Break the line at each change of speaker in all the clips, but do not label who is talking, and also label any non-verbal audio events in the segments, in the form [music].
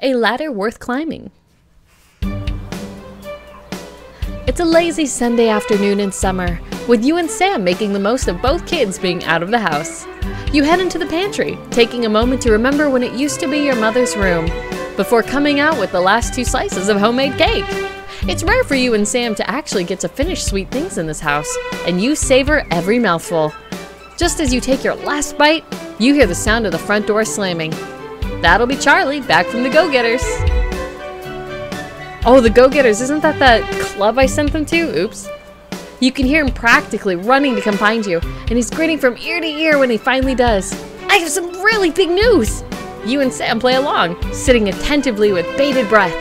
A ladder worth climbing. It's a lazy Sunday afternoon in summer, with you and Sam making the most of both kids being out of the house. You head into the pantry, taking a moment to remember when it used to be your mother's room, before coming out with the last two slices of homemade cake. It's rare for you and Sam to actually get to finish sweet things in this house, and you savor every mouthful. Just as you take your last bite, you hear the sound of the front door slamming. That'll be Charlie back from the Go Getters. Oh, the Go Getters, isn't that that club I sent them to? Oops. You can hear him practically running to come find you, and he's grinning from ear to ear when he finally does. I have some really big news! You and Sam play along, sitting attentively with bated breath.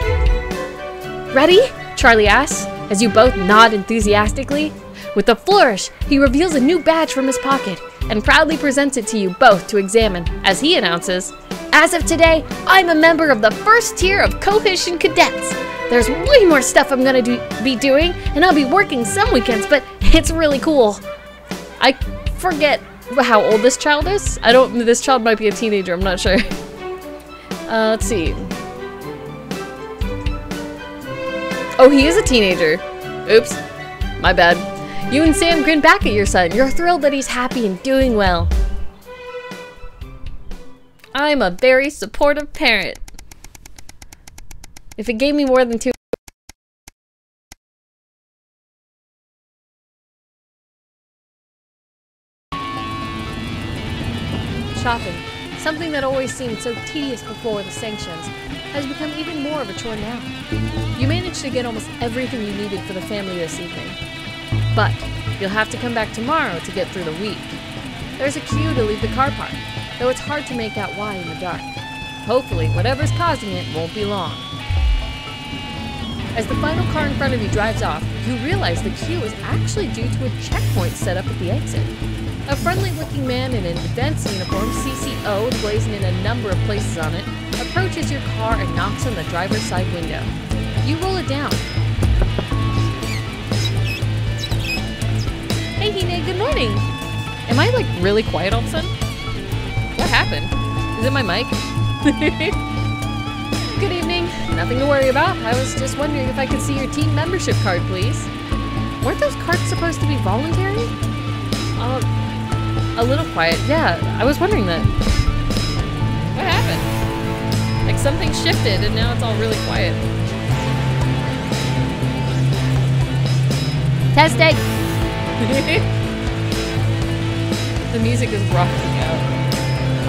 Ready? Charlie asks, as you both nod enthusiastically. With a flourish, he reveals a new badge from his pocket and proudly presents it to you both to examine as he announces, As of today, I'm a member of the first tier of Cohesion Cadets. There's way more stuff I'm gonna do, be doing, and I'll be working some weekends, but it's really cool. I forget how old this child is. I don't, this child might be a teenager, I'm not sure. [laughs] Uh, let's see. Oh, he is a teenager. Oops. My bad. You and Sam grin back at your son. You're thrilled that he's happy and doing well. I'm a very supportive parent. If it gave me more than two shopping, something that always seemed so tedious before the sanctions, has become even more of a chore now. You managed to get almost everything you needed for the family this evening. But you'll have to come back tomorrow to get through the week. There's a queue to leave the car park, though it's hard to make out why in the dark. Hopefully, whatever's causing it won't be long. As the final car in front of you drives off, you realize the queue is actually due to a checkpoint set up at the exit. A friendly looking man in an defense uniform, CCO, blazoned in a number of places on it, approaches your car and knocks on the driver's side window. You roll it down. Hey, Hine, good morning! Am I like really quiet all of a sudden? What happened? Is it my mic? [laughs] good evening. Nothing to worry about. I was just wondering if I could see your team membership card, please. Weren't those cards supposed to be voluntary? Uh, a little quiet. Yeah, I was wondering that. What happened? Like something shifted and now it's all really quiet. Testing! [laughs] the music is rocking out.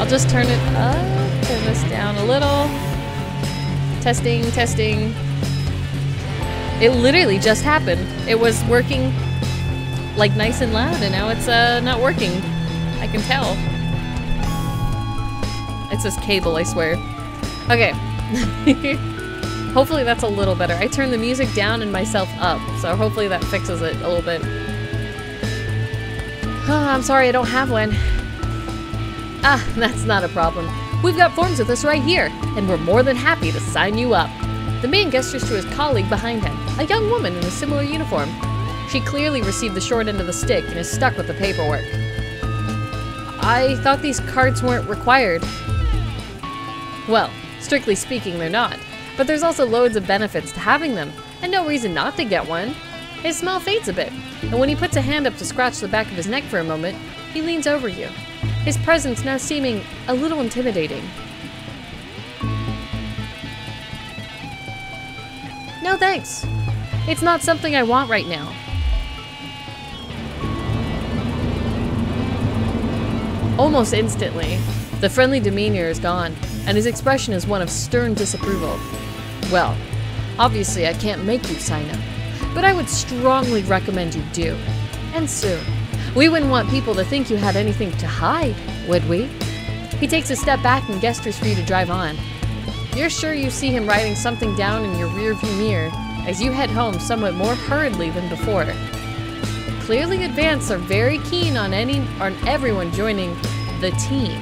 I'll just turn it up, turn this down a little. Testing, testing. It literally just happened. It was working like nice and loud and now it's uh, not working. I can tell. It's this cable, I swear. Okay. [laughs] hopefully that's a little better. I turned the music down and myself up, so hopefully that fixes it a little bit. Oh, [sighs] I'm sorry I don't have one. Ah, that's not a problem. We've got forms with us right here, and we're more than happy to sign you up. The man gestures to his colleague behind him, a young woman in a similar uniform. She clearly received the short end of the stick and is stuck with the paperwork. I thought these cards weren't required. Well, strictly speaking, they're not. But there's also loads of benefits to having them, and no reason not to get one. His smile fades a bit, and when he puts a hand up to scratch the back of his neck for a moment, he leans over you, his presence now seeming a little intimidating. No thanks. It's not something I want right now. Almost instantly, the friendly demeanor is gone, and his expression is one of stern disapproval. Well, obviously I can't make you sign up, but I would strongly recommend you do. And soon. We wouldn't want people to think you had anything to hide, would we? He takes a step back and gestures for you to drive on. You're sure you see him writing something down in your rearview mirror as you head home somewhat more hurriedly than before. Clearly Advance are very keen on any on everyone joining the team.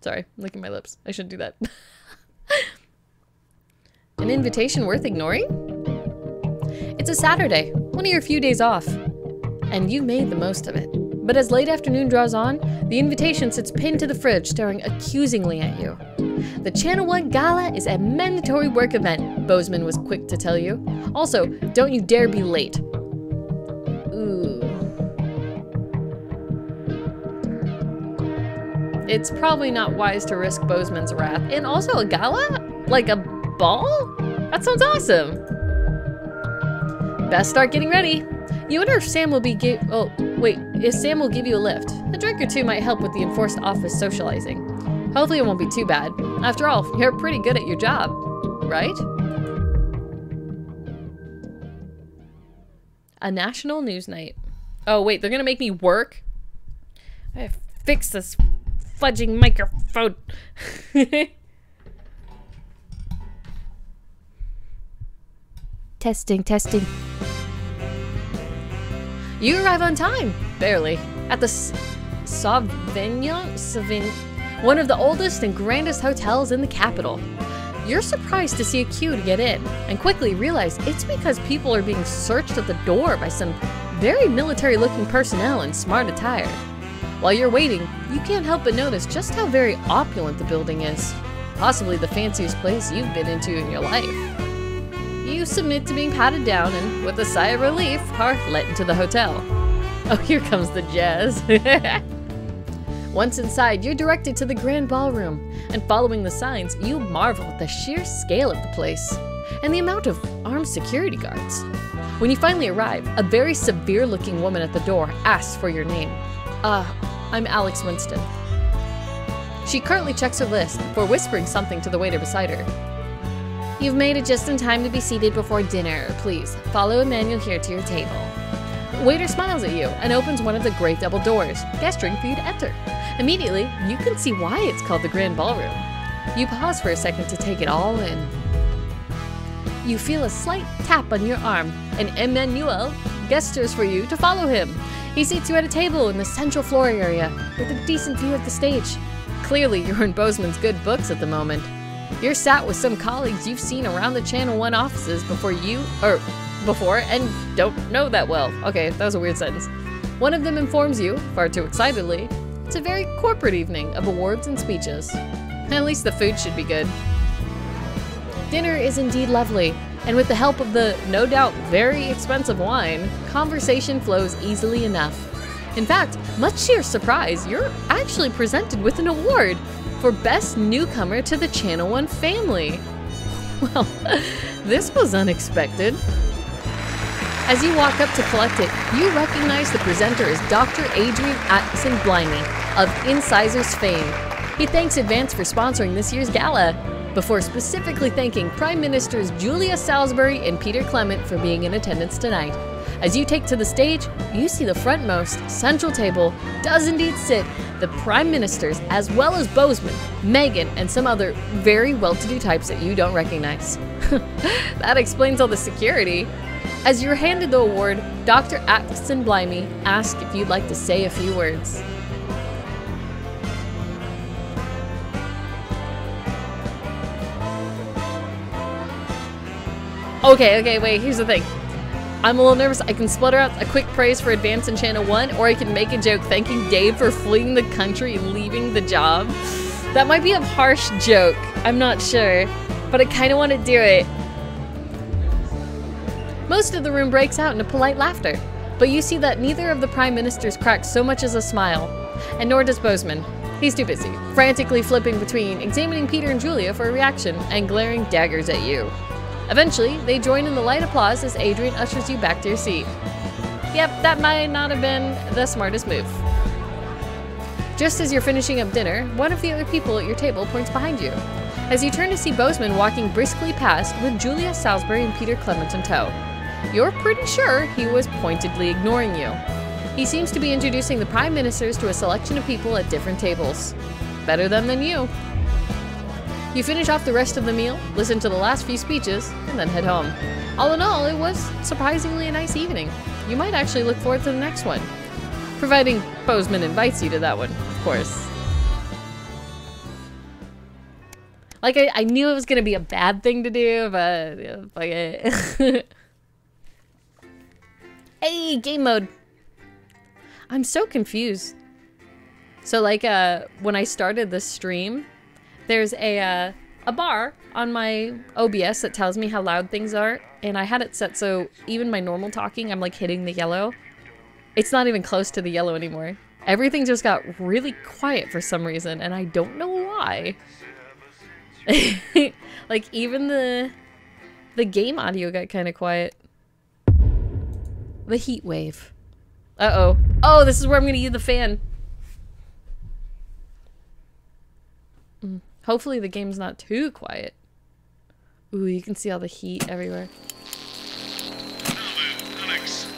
Sorry, licking my lips. I shouldn't do that. [laughs] an invitation worth ignoring? It's a Saturday, one of your few days off, and you made the most of it. But as late afternoon draws on, the invitation sits pinned to the fridge, staring accusingly at you. The Channel 1 Gala is a mandatory work event, Bozeman was quick to tell you. Also, don't you dare be late. Ooh. It's probably not wise to risk Bozeman's wrath. And also a gala? Like a ball? That sounds awesome. Best start getting ready. You wonder if Sam will be oh, wait, if Sam will give you a lift. A drink or two might help with the enforced office socializing. Hopefully it won't be too bad. After all, you're pretty good at your job, right? A national news night. Oh wait, they're gonna make me work? I fix this fudging microphone. [laughs] testing, testing. You arrive on time, barely, at the Sauvignon, Sauvignon, one of the oldest and grandest hotels in the capital. You're surprised to see a queue to get in, and quickly realize it's because people are being searched at the door by some very military looking personnel in smart attire. While you're waiting, you can't help but notice just how very opulent the building is. Possibly the fanciest place you've been into in your life. You submit to being patted down and, with a sigh of relief, are let into the hotel. [laughs] Oh, here comes the jazz. [laughs] Once inside, you're directed to the grand ballroom, and following the signs, you marvel at the sheer scale of the place and the amount of armed security guards. When you finally arrive, a very severe looking woman at the door asks for your name. Uh, I'm Alex Winston. She currently checks her list before whispering something to the waiter beside her. You've made it just in time to be seated before dinner. Please, follow Emmanuel here to your table. Waiter smiles at you and opens one of the great double doors, gesturing for you to enter. Immediately, you can see why it's called the Grand Ballroom. You pause for a second to take it all in. You feel a slight tap on your arm, and Emmanuel gestures for you to follow him. He seats you at a table in the central floor area with a decent view of the stage. Clearly, you're in Bozeman's good books at the moment. You're sat with some colleagues you've seen around the Channel 1 offices before you, or before, and don't know that well. Okay, that was a weird sentence. One of them informs you, far too excitedly, it's a very corporate evening of awards and speeches. At least the food should be good. Dinner is indeed lovely, and with the help of the, no doubt, very expensive wine, conversation flows easily enough. In fact, much to your surprise, you're actually presented with an award for Best Newcomer to the Channel 1 family. Well, [laughs] this was unexpected. As you walk up to collect it, you recognize the presenter as Dr. Adrian Atkinson Blimey of Incisors fame. He thanks Advance for sponsoring this year's gala, before specifically thanking Prime Ministers Julia Salisbury and Peter Clement for being in attendance tonight. As you take to the stage, you see the frontmost, central table does indeed sit the Prime Ministers, as well as Bozeman, Megan, and some other very well to do types that you don't recognize. [laughs] that explains all the security. As you're handed the award, Dr. Atkinson Blimey asks if you'd like to say a few words. Okay, okay, wait, here's the thing. I'm a little nervous. I can splutter out a quick praise for Advance in Channel 1, or I can make a joke thanking Dave for fleeing the country and leaving the job. That might be a harsh joke. I'm not sure. But I kind of want to do it. Most of the room breaks out into polite laughter, but you see that neither of the Prime Ministers cracks so much as a smile, and nor does Bozeman. He's too busy, frantically flipping between examining Peter and Julia for a reaction and glaring daggers at you. Eventually, they join in the light applause as Adrian ushers you back to your seat. Yep, that might not have been the smartest move. Just as you're finishing up dinner, one of the other people at your table points behind you. As you turn to see Bozeman walking briskly past with Julia Salisbury and Peter Clement in tow. You're pretty sure he was pointedly ignoring you. He seems to be introducing the Prime Ministers to a selection of people at different tables. Better them than you. You finish off the rest of the meal, listen to the last few speeches, and then head home. All in all, it was surprisingly a nice evening. You might actually look forward to the next one. Providing Bozeman invites you to that one, of course. Like I, I knew it was gonna be a bad thing to do, but yeah, fuck it. [laughs] hey, game mode. I'm so confused. So like uh when I started this stream, there's a uh, a bar on my OBS that tells me how loud things are, and I had it set so even my normal talking, I'm like hitting the yellow. It's not even close to the yellow anymore. Everything just got really quiet for some reason, and I don't know why. [laughs] like even the the game audio got kind of quiet. The heat wave. Uh-oh. Oh, this is where I'm going to use the fan. Mm. Hopefully the game's not too quiet. Ooh, you can see all the heat everywhere.
Alex,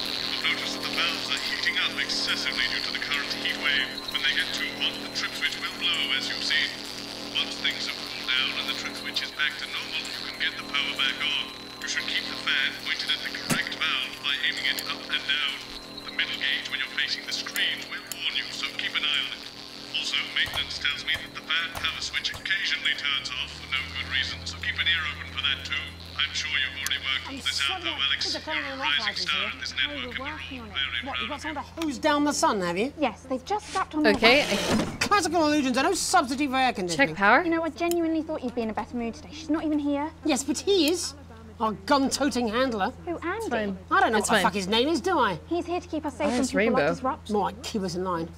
notice that the valves are heating up excessively due to the current heat. When they get too hot, the trip switch will blow, as you've seen. Once things have cooled down and the trip switch is back to normal, you can get the power back on. You should keep the fan pointed at the correct valve by aiming it up and down. The middle gauge when you're facing the screen will warn you, so keep an eye on it. Also, maintenance tells me that the fan power switch occasionally turns off for no good reason, so keep an ear open for that too. I'm sure you've already worked all this out though, Alex. You're a rising star at this network and we're all very
What, you've got
proud
someone to hose down the sun, have you?
Yes, they've just strapped on their
Okay,
back.
I
Classical illusions are no substitute for air conditioning.
check power.
You know, I genuinely thought you'd be in a better mood today. She's not even here.
Yes, but he is. Our gun-toting handler.
Who, Andy?
fine.
I don't know
It's
what the fuck his name is, do I?
He's here to keep us safe
Oh,
from people
Rainbow.
like Disrupt.
More like keep us in line.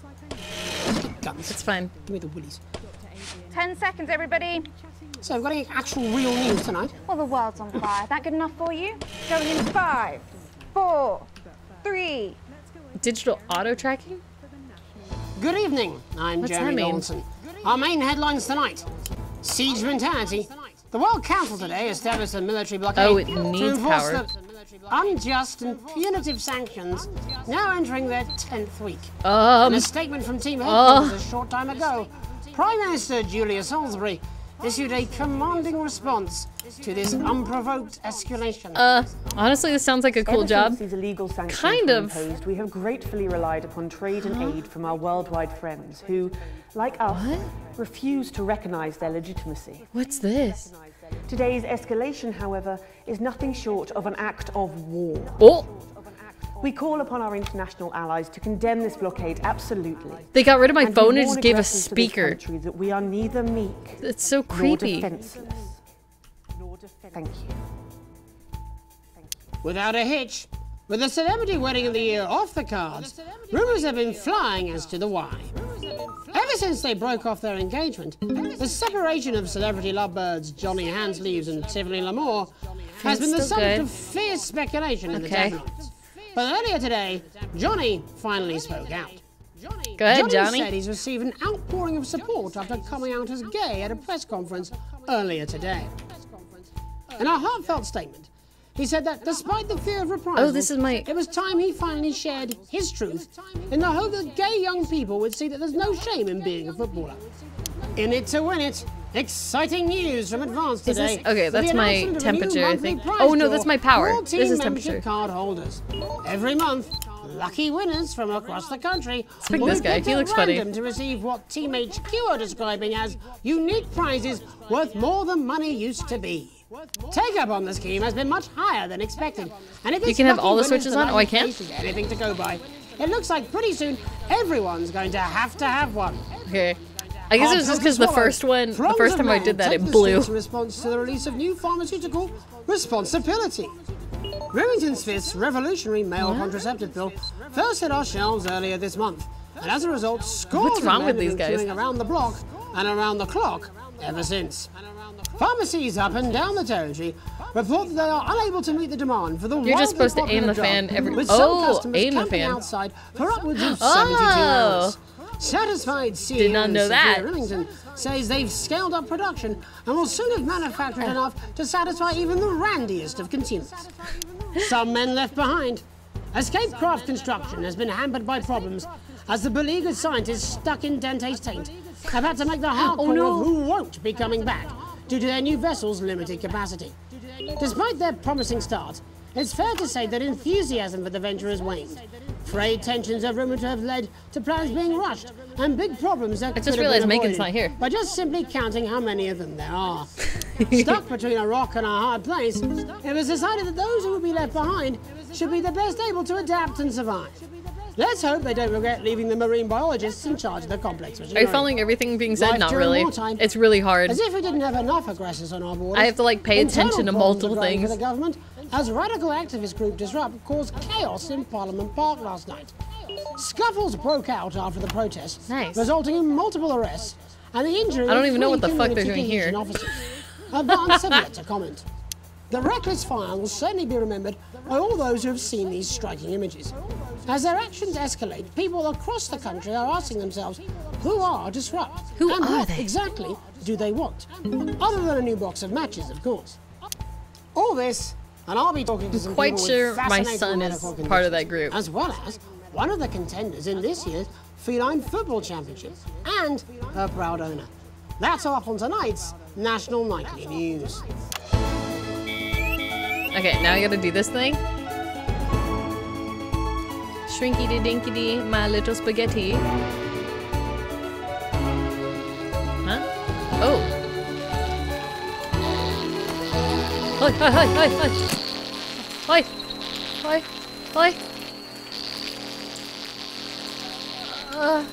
Guns.
It's fine.
Give me the woolies.
Ten seconds, everybody.
So we've got any actual real news tonight.
Well, the world's on fire. That good enough for you? Going in five, four, three.
Digital auto tracking?
Good evening. I'm
What's
Jeremy
mean?
Lawson. Our main headlines tonight. Siege mentality. The World Council today established a military blockade
Oh, it
to
needs
enforce
power.
the unjust and punitive sanctions now entering their 10th week. In
Um,
a statement from Team Headquarters a short time ago, Prime Minister Julia Salisbury issued a commanding response to this unprovoked escalation.
uh, honestly, this sounds like a cool
Ever
job.
Since these illegal sanctions
Kind
were
of.
imposed, we have gratefully relied upon trade and aid from our worldwide friends who, like us, refuse to recognise their legitimacy.
What's this?
Today's escalation, however, is nothing short of an act of war.
Oh,
We call upon our international allies to condemn this blockade absolutely.
they got rid of my
and
phone and just gave a
aggressors
speaker.
that we are neither meek
It's so
nor
creepy.
defenseless. Thank you.
Without a hitch, with the celebrity wedding of the year off the cards, rumours have been flying as to the why. Ever since they broke off their engagement, the separation of celebrity lovebirds Johnny Hansleaves and Tiffany L'Amour has been the subject
good.
of fierce speculation in the tabloids. But earlier today, Johnny finally spoke out.
Go ahead,
Johnny,
Johnny.
said he's received an outpouring of support after coming out as gay at a press conference earlier today. In a heartfelt statement, he said that despite the fear of reprisal,
Oh, this is my-
it was time he finally shared his truth in the hope that gay young people would see that there's no shame in being a footballer. In it to win it. Exciting news from Advance
Is this-
today.
okay, that's my
announcement of a new
temperature, I think. Oh, no, that's my power. This is temperature.
card holders. Every month, lucky winners from across the country
pick
will
this guy. He looks funny.
to receive what Team HQ are describing as unique prizes worth more than money used to be. Take up on the scheme has been much higher than expected. And if
You can have all the switches on? Oh, I
is anything to go by. It looks like pretty soon everyone's going to have to have one.
Okay. I guess it was just because the first one, the first time I did that, it blew.
In response to the release of new pharmaceutical responsibility. Remington Smith's revolutionary male contraceptive pill first hit our shelves earlier this month, and as a result, scores
What's
of
wrong
men
with these guys?
around the block and around the clock ever since. Pharmacies up and down the territory report that they are unable to meet the demand for the
You're just supposed to aim the fan every-
with some
Oh,
customers
aim the fan.
outside for upwards of
Oh.
72 hours. Satisfied CEO
Did not know that.
Remington says they've scaled up production and will soon have manufactured enough to satisfy even the randiest of consumers. Some men left behind. Escape craft construction has been hampered by problems as the beleaguered scientists stuck in Dante's taint have had to make the hard [gasps]
Oh,
call
no.
of who won't be coming back due to their new vessel's limited capacity. Despite their promising start, it's fair to say that enthusiasm for the venture has waned. Frayed tensions are rumored to have led to plans being rushed and big problems that
I just realized Megan's not here.
By just simply counting how many of them there are. [laughs] Stuck between a rock and a hard place, it was decided that those who would be left behind should be the best able to adapt and survive. Let's hope they don't regret leaving the marine biologists in charge of the complex.
Are you following everything being said?
Life
Not really.
wartime.
It's really hard.
As if we didn't have enough aggressors on our borders.
I have to, like, pay attention to multiple
were growing for
things.
the government as radical activist group Disrupt caused chaos in Parliament Park last night. Scuffles broke out after the protest,
Nice.
resulting in multiple arrests and the injury
I don't even know what the fuck they're doing here.
cohesion Officers. Advance have yet to comment. The reckless fire will certainly be remembered by all those who have seen these striking images. As their actions escalate, people across the country are asking themselves, who are Disrupt?
Who
and
are
what
they?
exactly do they want? Other than a new box of matches, of course. All this, and I'll be talking to some
quite
people
sure my son is part of that group.
As well as one of the contenders in this year's Feline Football Championship and her proud owner. That's all up on tonight's National Nightly News.
Okay, now I gotta do this thing. Shrinky dee dinky dee, my little spaghetti. Huh? Oh. Hi, hi, hi, hi, hi. Hi. Hi. Hi. Uh,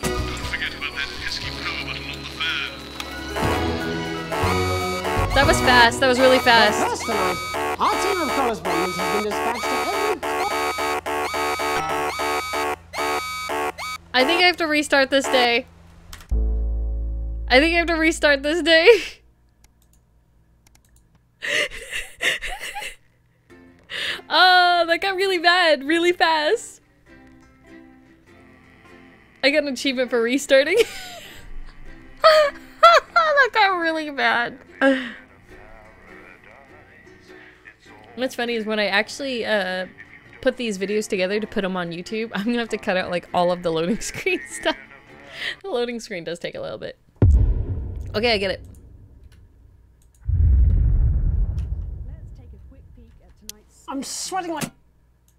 Don't forget about that pesky power button on the fan.
that was fast. That was really fast.
Our team of correspondents has been dispatched to every
I think I have to restart this day. I think I have to restart this day. [laughs] oh, that got really bad, really fast. I got an achievement for restarting. [laughs] that got really bad. What's funny is when I actually uh, put these videos together to put them on YouTube, [laughs] I'm gonna have to cut out like all of the loading [laughs] screen stuff. the loading screen does take a little bit. Okay, I get it.
I'm sweating like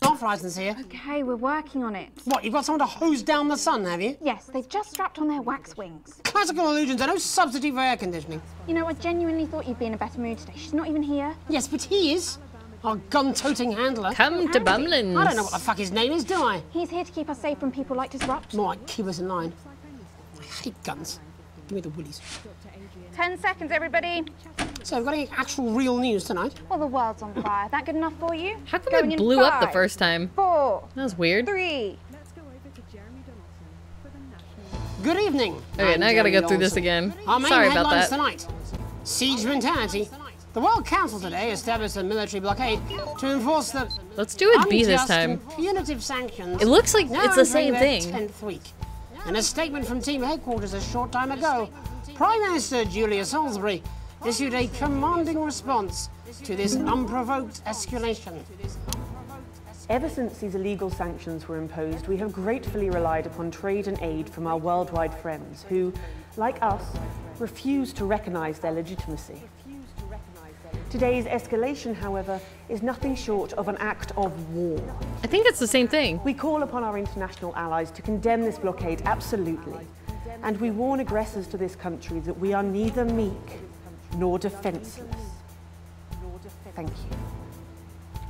off license here.
Okay, we're working on it.
What, you've got someone to hose down the sun, have you?
Yes, they've just strapped on their wax wings.
Classical illusions are no substitute for air conditioning.
You know, I genuinely thought you'd be in a better mood today. She's not even here.
Yes, but he is. Our gun-toting handler.
Come to
Andy.
Bumlins.
I don't know what the fuck his name is, do I?
He's here to keep us safe from people like Disrupt.
More like keep us in line. I hate guns. Give me the woolies.
Ten seconds, everybody.
So, we've got any actual real news tonight?
Well, the world's on fire. That good enough for you?
How come
Going
it
in
blew up the first time?
Four,
That was weird.
three.
Good evening.
Okay, now I gotta go through this
Lawson.
again.
Our main
Sorry about
headlines
that.
tonight. Siege mentality. The World Council today established a military blockade to enforce the
Let's do it B this time.
punitive sanctions.
It looks like
now
it's the same thing.
Tenth week. In a statement from team headquarters a short time ago, Prime Minister Julia Salisbury issued a commanding response to this unprovoked escalation.
Ever since these illegal sanctions were imposed, we have gratefully relied upon trade and aid from our worldwide friends who, like us, refuse to recognise their legitimacy. Today's escalation, however, is nothing short of an act of war.
I think it's the same thing.
We call upon our international allies to condemn this blockade absolutely, and we warn aggressors to this country that we are neither meek nor defenceless. Thank you.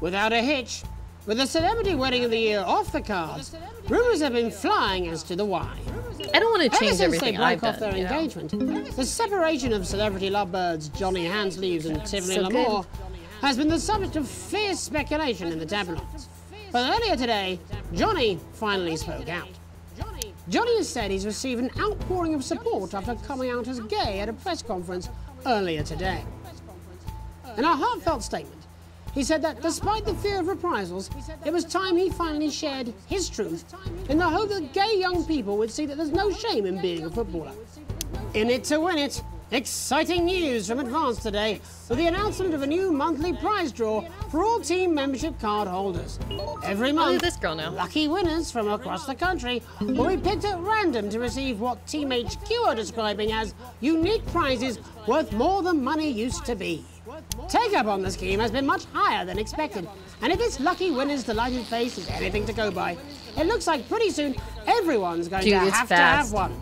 Without a hitch, with the celebrity wedding of the year off the cards, rumours have been flying as to the why.
I don't want to
Ever
change
since they broke
I've
off
done.
their
you know?
engagement, the separation of celebrity lovebirds Johnny Hansleaves and Tiffany
So.
Lamore has been the subject of fierce speculation in the tabloids. But earlier today, Johnny finally spoke out. Johnny has said he's received an outpouring of support after coming out as gay at a press conference earlier today. In a heartfelt statement, he said that despite the fear of reprisals, it was time he finally shared his truth in the hope that gay young people would see that there's no shame in being a footballer. In it to win it, exciting news from Advance today with the announcement of a new monthly prize draw for all team membership card holders. Every month,
this girl now.
lucky winners from across the country will be picked at random to receive what Team HQ are describing as unique prizes worth more than money used to be. Take up on the scheme has been much higher than expected, and if this lucky winner's delighted face is anything to go by, it looks like pretty soon everyone's going
Dude,
to have to have one.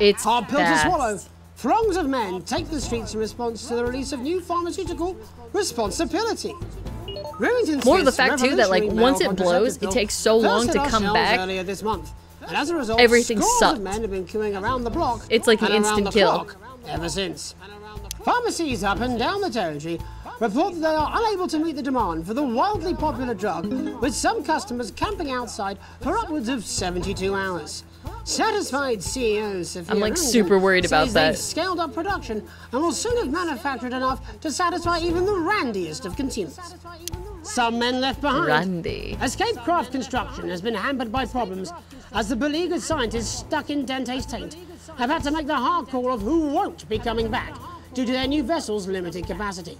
It's
Hard pill to swallow. Throngs of men take the streets in response to the release of new pharmaceutical responsibility.
More of the fact, too, that, like, once it blows, it takes so long to come back.
Earlier this month. And as a result,
Everything sucked.
men have been queuing around the block.
It's like an instant kill.
ever since. Pharmacies up and down the territory report that they are unable to meet the demand for the wildly popular drug, with some customers camping outside for upwards of 72 hours. Satisfied CEO Sophia
I'm, like, super worried about that.
They've scaled up production and will soon have manufactured enough to satisfy even the randiest of consumers. Some men left behind.
Randy.
Escape craft construction has been hampered by problems as the beleaguered scientists stuck in Dante's taint have had to make the hard call of who won't be coming back due to their new vessel's limited capacity.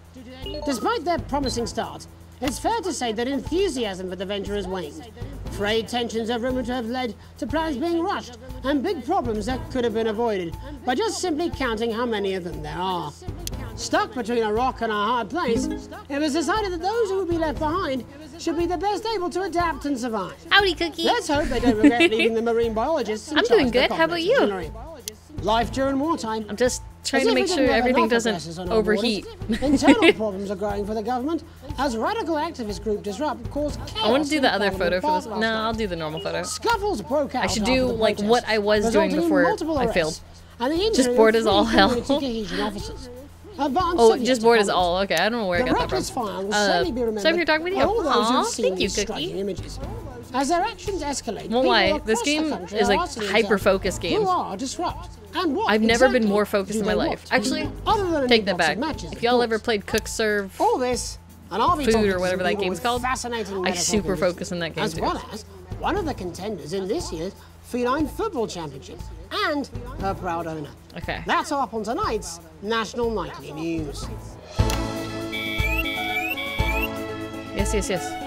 Despite their promising start, it's fair to say that enthusiasm for the venture has waned. Trade tensions are rumored to have led to plans being rushed and big problems that could have been avoided by just simply counting how many of them there are. Stuck between a rock and a hard place, it was decided that those who would be left behind should be the best able to adapt and survive.
Howdy, Cookie.
Let's hope they don't regret [laughs] leaving the marine biologists.
I'm doing good. How about you?
Life during wartime.
I'm just trying to make sure everything doesn't
addresses on our borders,
overheat. [laughs]
Internal [laughs] problems are growing for the government as radical activist group Disrupt caused.
I want to do the other photo for this. No. I'll do the normal photo.
Scuffles broke out.
I should do,
the
like, what I was doing before I failed.
the
Just bored as all hell.
community cohesion officers. Advanced
Oh, just bored as
have
all. Okay, I don't know where I got that from.
will
Uh,
certainly be remembered
so I'm here talking with you.
all those
Aw,
who've seen
thank you, Cookie.
images. As their actions escalate,
lie,
across
this game is, like, hyper-focused game.
Who are disrupt? And what
I've never been more focused in my life.
want?
Actually,
Other than
take that back.
matches,
If y'all ever played Cook Serve
all this, and I'll be
Food or whatever that game's called, I super focus in that game
As
too.
well as one of the contenders in this year's Feline Football Championship and her proud owner.
Okay.
That's all up on tonight's National Nightly News.
Yes, yes, yes.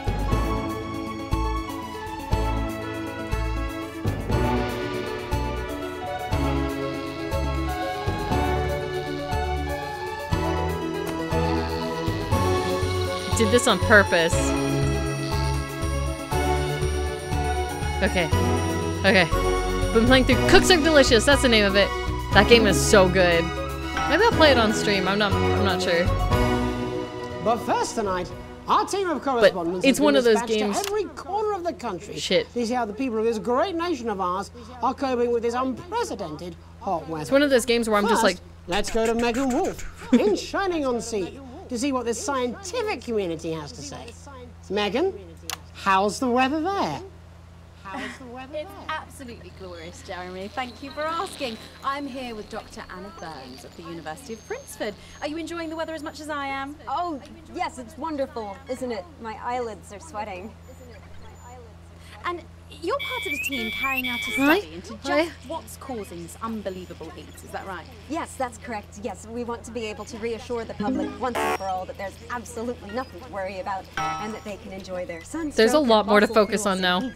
Did this on purpose. Okay. Okay. Been playing through Cook Serve Delicious. That's the name of it. That game is so good. Maybe I'll play it on stream. I'm not. I'm not sure.
But first tonight, our team of correspondents
it's one of those games-
every corner of the country
Shit.
to see how the people of this great nation of ours are coping with this unprecedented hot weather.
It's one of those games where I'm just like,
let's go to Megan Wolf in [laughs] Shining on Sea to see what the scientific community has to say. Megan, how's the weather there? How's the weather
It's absolutely glorious, Jeremy. Thank you for asking. I'm here with Dr. Anna Burns at the University of Princeford. Are you enjoying the weather as much as I am?
Oh, yes, it's wonderful, isn't it? My eyelids are sweating.
And you're part of a team carrying out a
Hi.
study into just
Hi.
what's causing this unbelievable heat. Is that right?
Yes, that's correct. Yes, we want to be able to reassure the public once and for all that there's absolutely nothing to worry about and that they can enjoy their sunstroke.
There's a lot more to focus on now.
in.
You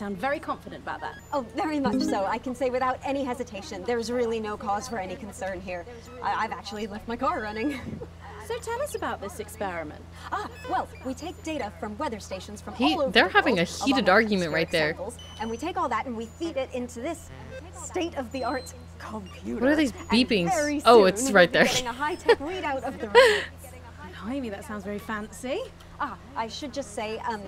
sound very confident about that.
Oh, very much so. I can say without any hesitation, there's really no cause for any concern here. I- I've actually left my car running. [laughs]
So tell us about this experiment.
Ah, well, we take data from weather stations from
He-
all over
they're
the
having
world,
a heated argument right there.
samples, and we take all that and we feed it into this state-of-the-art computer.
What are these beepings? Oh, it's right there.
Getting a high-tech readout of the [laughs] results.
Blimey, that sounds very fancy.
Ah, I should just say, um,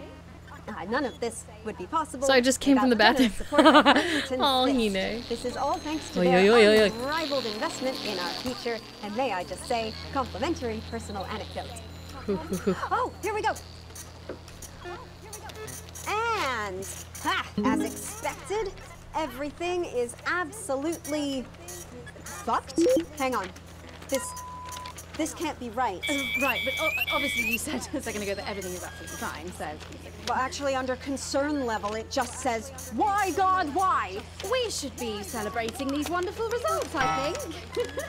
uh, none of this would be possible.
So I just came from the
generous support from Remington [laughs]
Oh. Hine.
This is all thanks to
Oy,
their
oy, oy,
unrivaled investment in our future, and may I just say, complimentary personal anecdote. [laughs] oh, here we go. And, ha, as expected, everything is absolutely fucked. Hang on. This, this can't be right. [clears throat]
Right, but obviously you said a second ago that everything is absolutely fine, so.
Well, actually, under concern level, it just says, why, God, why?
We should be celebrating these wonderful results, I think. [laughs]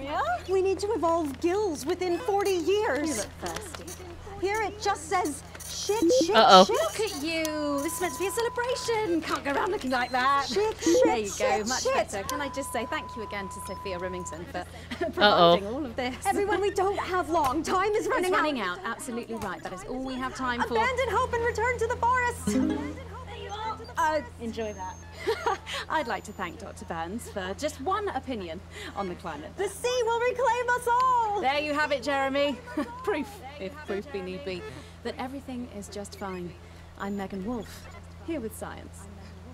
Yeah? We need to evolve gills within 40 years.
You look thirsty.
Here it just says shit, shit,
Uh-oh.
shit.
Look at you. This is meant to be a celebration. Can't go around looking like that.
Shit, shit,
there you go.
shit,
Much
shit.
better. Can I just say thank you again to Sophia Remington for [laughs]
Uh-oh.
all of this.
Everyone, we don't have long. Time is running
It's running
out.
out. Absolutely right. That is all we have time for.
Abandon hope and return to the forest.
Uh, [laughs] enjoy that. [laughs] I'd like to thank Dr. Burns for just one opinion on the climate.
the sea will reclaim us all.
There you have it, Jeremy. proof, if proof be need be, that everything is just fine. I'm Megan Wolf, here with science.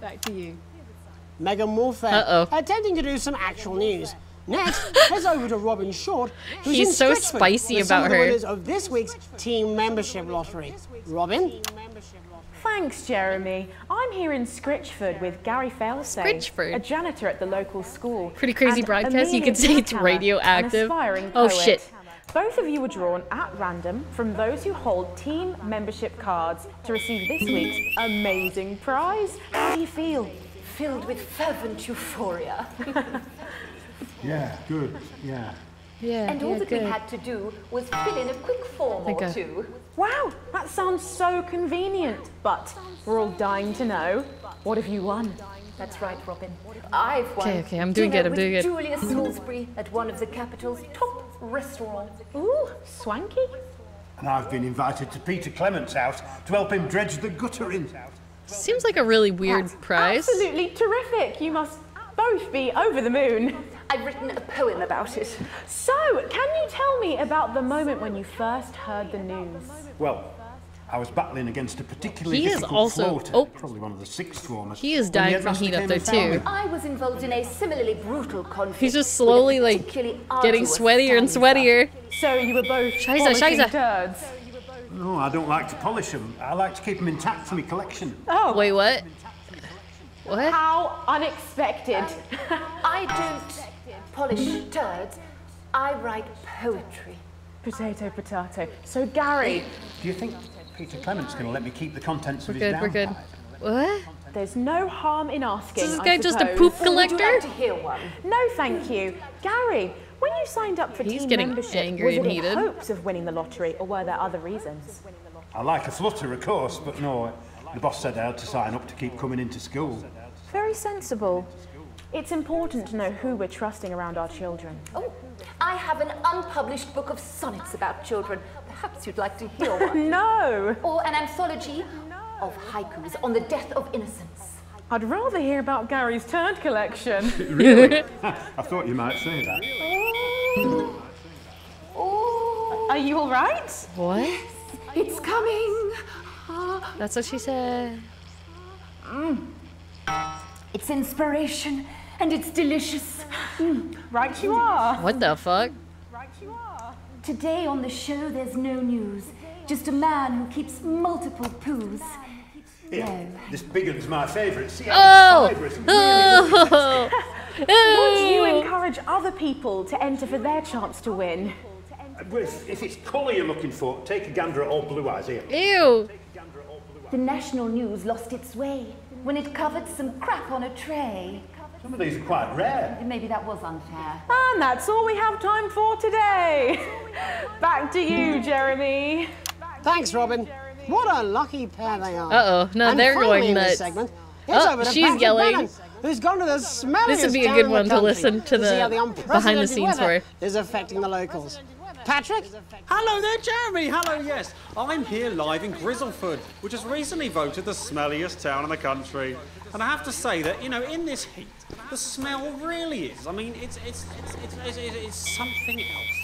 Back to you.
Megan Wolf there,
Uh-oh.
attempting to do some actual news. Next, heads over to Robin Short, who's
He's
in
so
Stretchford
spicy about
of the
her.
winners of this week's team membership lottery. Robin?
Thanks, Jeremy. I'm here in Scritchford with Gary Failsafe,
Scritchford?
a janitor at the local school.
Pretty crazy
and
broadcast. You could say it's radioactive. Oh,
poet.
shit.
Both of you were drawn at random from those who hold team membership cards to receive this week's amazing prize. How do you feel?
Filled with fervent euphoria. [laughs]
Yeah, good. Yeah.
Yeah,
And all
yeah,
that
good.
we had to do was fill in a quick form or
God.
two.
Wow, that sounds so convenient. But we're all dying to know. What have you won?
That's right, Robin. I've won.
Okay, okay, I'm doing
dinner
good, I'm
with
doing good.
Julia Salisbury at one of the capital's top restaurants.
Ooh, swanky.
And I've been invited to Peter Clement's house to help him dredge the gutter in.
Seems like a really weird prize.
Absolutely terrific. You must both be over the moon.
I've written a poem about it.
So, can you tell me about the moment when you first heard the news?
Well, I was battling against a particularly
He is
difficult
also-
floater,
oh.
probably one of the sixth formers.
He is dying from heat up
came
there too.
I was involved in a similarly brutal conflict.
He's just slowly like getting
arduous
sweatier and
stanza.
sweatier.
So you were both
Scheiße,
polishing
scheiße.
turds.
No, I don't like to polish them. I like to keep them intact for my collection.
Oh,
Wait, what? What?
how unexpected. [laughs]
I don't polish turds. I write poetry.
potato, potato. So Gary,
Do you think Peter Clement's going to let me keep the contents of
We're
his
good, we're good. What?
there's no harm in asking.
Is this
I
guy just a
suppose.
poop
Would you like
collector?
to hear one?
No, thank you. Gary, when you signed up for
He's
team
getting
membership,
angry
was it in hopes of winning the lottery, or were there other reasons?
I like a flutter, of course, but no. The boss said I had to sign up to keep coming into school.
Very sensible. It's important to know who we're trusting around our children.
Oh, I have an unpublished book of sonnets about children. Perhaps you'd like to hear [laughs] one.
No,
or an anthology of haikus on the death of innocence.
I'd rather hear about Gary's turd collection. [laughs] Really? [laughs]
I thought you might say that.
Oh, oh.
Are you all right?
What?
it's coming.
That's what she said. Mm.
It's inspiration and it's delicious.
Mm, right, you are.
What the fuck? Right you are.
Today on the show, there's no news. Just a man who keeps multiple poos.
Here, this big one's my favourite. See
Oh!
how it's fibrous really
Oh!
Would you encourage other people to enter for their chance to win?
Well, If, if it's colour you're looking for, take a gander at old blue eyes here.
Ew.
The national news lost its way when it covered some crap on a tray.
Some of these are quite rare.
Maybe that was unfair.
And that's all we have time for today. Back to you, Jeremy.
Thanks, Robin. What a lucky pair they are.
Uh-oh. No,
and
they're going nuts.
This segment,
Oh, she's
Patrick
yelling.
Bannon, who's gone to the smelliest
This would be a good one to listen to
see
the behind-the-scenes
unprecedented weather
for.
is affecting the locals. Patrick?
Hello there, Jeremy. Hello, yes. I'm here live in Grizzleford, which has recently voted the smelliest town in the country. And I have to say that, you know, in this heat, the smell really is. I mean, it's it's it's it's, it's, it's, it's something else.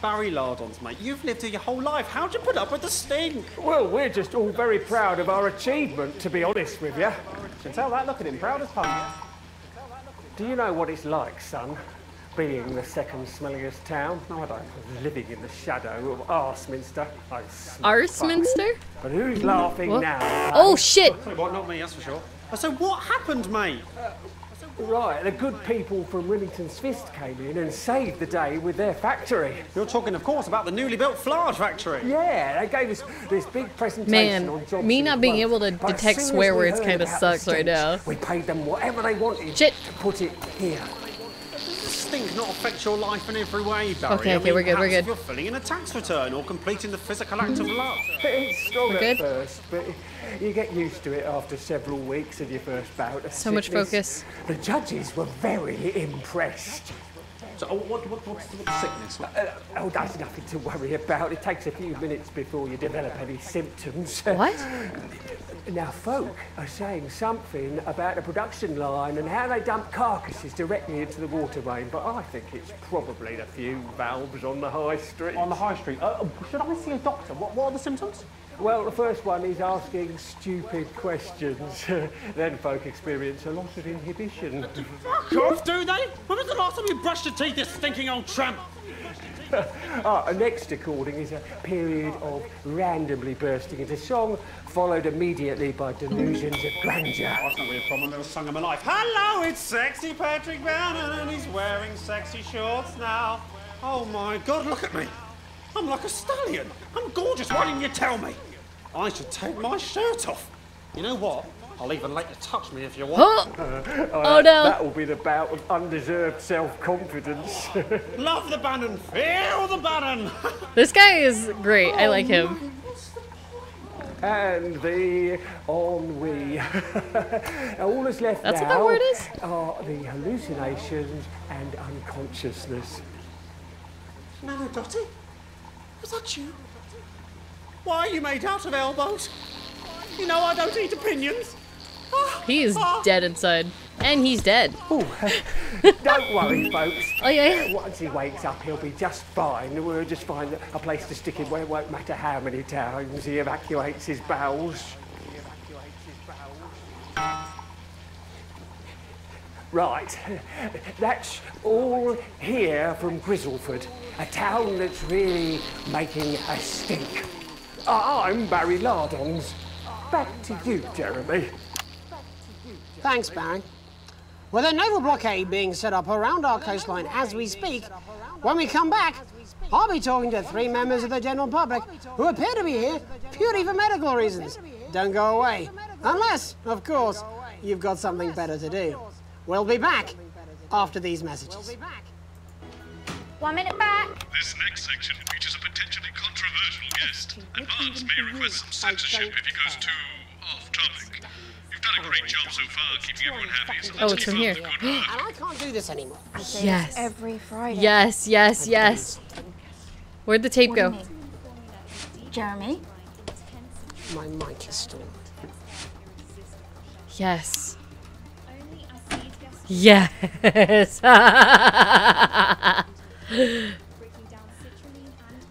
Barry Lardons, mate, you've lived here your whole life. How'd you put up with the stink?
Well, we're just all very proud of our achievement, to be honest with you.
Can tell that. Look at him, proud as punch.
Do you know what it's like, son? Being the second smelliest town? No, I don't. Living in the shadow of Arseminster. I smell
Arseminster?
fuck. But who's laughing
What?
now?
Oh shit!
Sorry, what? Not me, that's for sure. So what happened, mate?
Right, the good people from Remington's Fist came in and saved the day with their factory.
You're talking, of course, about the newly built Flard factory.
Yeah, they gave us this big presentation
Man,
on jobs
me not being able to
But
detect swear words kinda
about the
sucks right now.
We paid them whatever they wanted
Shit.
to put it here.
Things not affect your life in every way, Barry?
Okay,
I
okay,
mean,
we're good, we're good.
If you're filling in a tax return or completing the physical act of love. [laughs]
It's strong
We're
at
good?
first, but you get used to it after several weeks of your first bout of
So much focus.
The judges were very impressed.
So, oh, what, what, what's the what's the sickness?
Uh, oh, that's nothing to worry about. It takes a few minutes before you develop any symptoms. [laughs]
What?
Now, folk are saying something about the production line and how they dump carcasses directly into the water main, but I think it's probably the few valves on the high street.
On the high street. Uh, should I see a doctor? What, what are the symptoms?
Well, the first one is asking stupid questions. [laughs] then folk experience a loss of inhibition. [laughs]
Fuck off, do they? When was the last time you brushed your teeth, this stinking old tramp? [laughs]
ah, a next recording is a period of randomly bursting into song, followed immediately by delusions of grandeur.
Oh, that's not really a problem. Never sung in my life. Hello, it's sexy Patrick Banner, and he's wearing sexy shorts now. Oh my God, look at me. I'm like a stallion. I'm gorgeous. Why didn't you tell me? I should take my shirt off. You know what? I'll even let you touch me if you want. [laughs]
Oh, oh, no.
That will be the bout of undeserved self-confidence. [laughs]
Love the Bannon. Feel the Bannon. [laughs]
This guy is great. I like him.
Oh, and the ennui. All that's left
That's what
now
that word is?
are the hallucinations and unconsciousness.
No, Dottie. Was that you? Why are you made out of elbows? You know I don't eat opinions.
Ah, he is ah. dead inside. And he's dead. [laughs]
Don't worry, folks.
Oh, yeah, yeah.
Once he wakes up, he'll be just fine. We'll just find a place to stick him where it won't matter how many times he evacuates his bowels. Right, that's all here from Grizzleford, a town that's really making a stink. I'm Barry Lardons. Back to you, Jeremy.
Thanks, Barry. With a naval blockade being set up around our coastline as we speak, when we come back, I'll be talking to three members of the general public who appear to be here purely for medical reasons. Don't go away. Unless, of course, you've got something better to do. We'll be back after these messages. We'll be back.
One minute back.
This next section features a potentially controversial guest, and Barnes may request some censorship if he goes too off topic. You've done a great job so far keeping everyone happy, so
Oh,
let's
it's from here.
the good.
And I can't do this anymore.
Yes.
Every Friday.
Yes, yes, yes. Where'd the tape
What do you
go?
Jeremy?
My mic is stolen.
Yes. Yes. [laughs]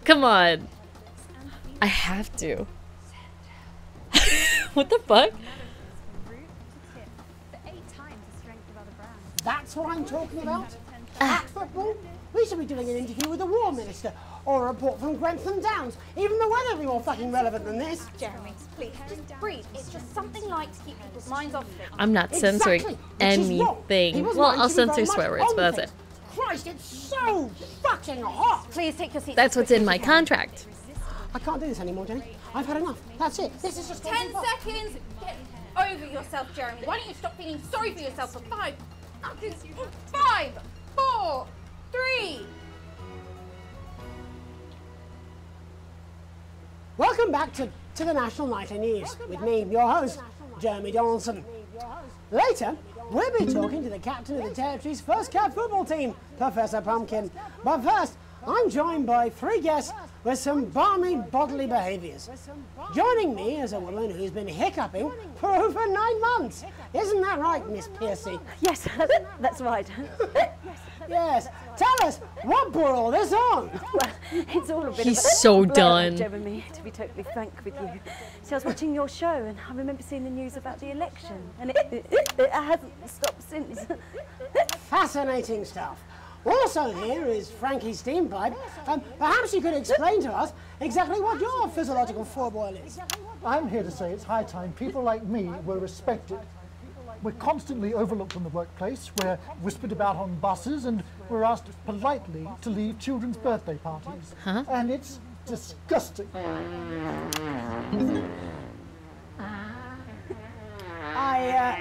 Come on. I have to. [laughs] what the fuck?
That's what I'm talking about? At football? We should be doing an interview with the War Minister or a report from Grantham Downs. Even the weather would be more fucking relevant than this.
Jeremy, please, just breathe. It's just something like to keep people's minds off it.
I'm not censoring
Exactly, which is wrong.
anything. Well, I'll
should be very
censor swear words, but that's it.
Christ, it's so fucking hot.
Please take your seat.
That's what's in my contract.
I can't do this anymore, Jenny. I've had enough. That's it. This is just
Ten seconds. Get over yourself, Jeremy. Why don't you stop feeling sorry for yourself for five, fucking oh, five, four, three.
Welcome back to, to the National Nightly News with me, your host, Jeremy Donaldson. Later, we'll be talking to the captain of the Territory's first cat football team, Professor Pumpkin. But first, I'm joined by three guests with some balmy bodily behaviours. Joining me is a woman who's been hiccuping for over nine months. Isn't that right, Miss Piercy?
Yes, [laughs] that's right.
Yes. Tell us, what brought all this on?
Well, it's all a bit
He's
of a
so done.
Jeremy, to be totally frank with you. See, I was watching your show and I remember seeing the news about the election, and it, it, it, it hasn't stopped since.
Fascinating stuff. Also here is Frankie Steampipe. Um, perhaps you could explain to us exactly what your physiological foreboil is.
I'm here to say it's high time people like me were respected. We're constantly overlooked in the workplace, we're whispered about on buses, and we're asked politely to leave children's birthday parties.
Huh?
And it's disgusting.
I, uh,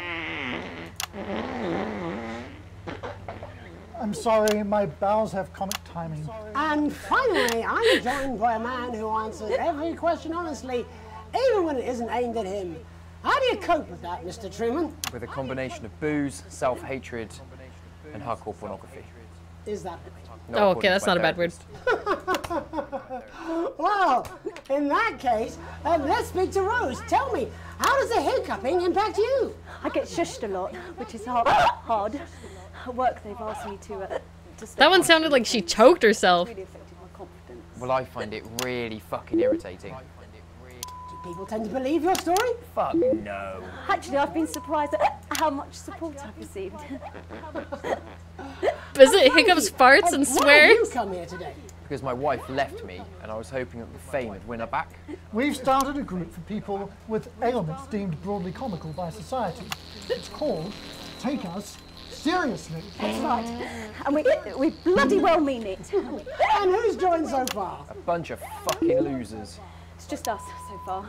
I'm I'm sorry, my bowels have comic timing.
And finally, I'm joined by a man who answers every question honestly, even when it isn't aimed at him. How do you cope with that, Mr. Truman?
With a combination of booze, self hatred, and hardcore pornography.
Is that
Not
oh, okay, that's
my
not a bad word. [laughs]
Well, in that case, uh, let's speak to Rose. Tell me, how does the hiccuping impact you?
I get shushed a lot, which is hard. hard. At work, they've asked me to. Uh, to
That one sounded like she choked herself.
Really affected my confidence.
Well, I find it really fucking irritating.
Do people tend to believe your story?
Fuck no.
Actually, I've been surprised at how much support I've received.
Is it hiccups, farts, and
Why have you come here today?
Because my wife left me, and I was hoping that the fame would win her back.
We've started a group for people with ailments deemed broadly comical by society. It's called Take Us Seriously.
That's right. And we, we bloody well mean it.
And who's joined so far?
A bunch of fucking losers.
It's just us so far.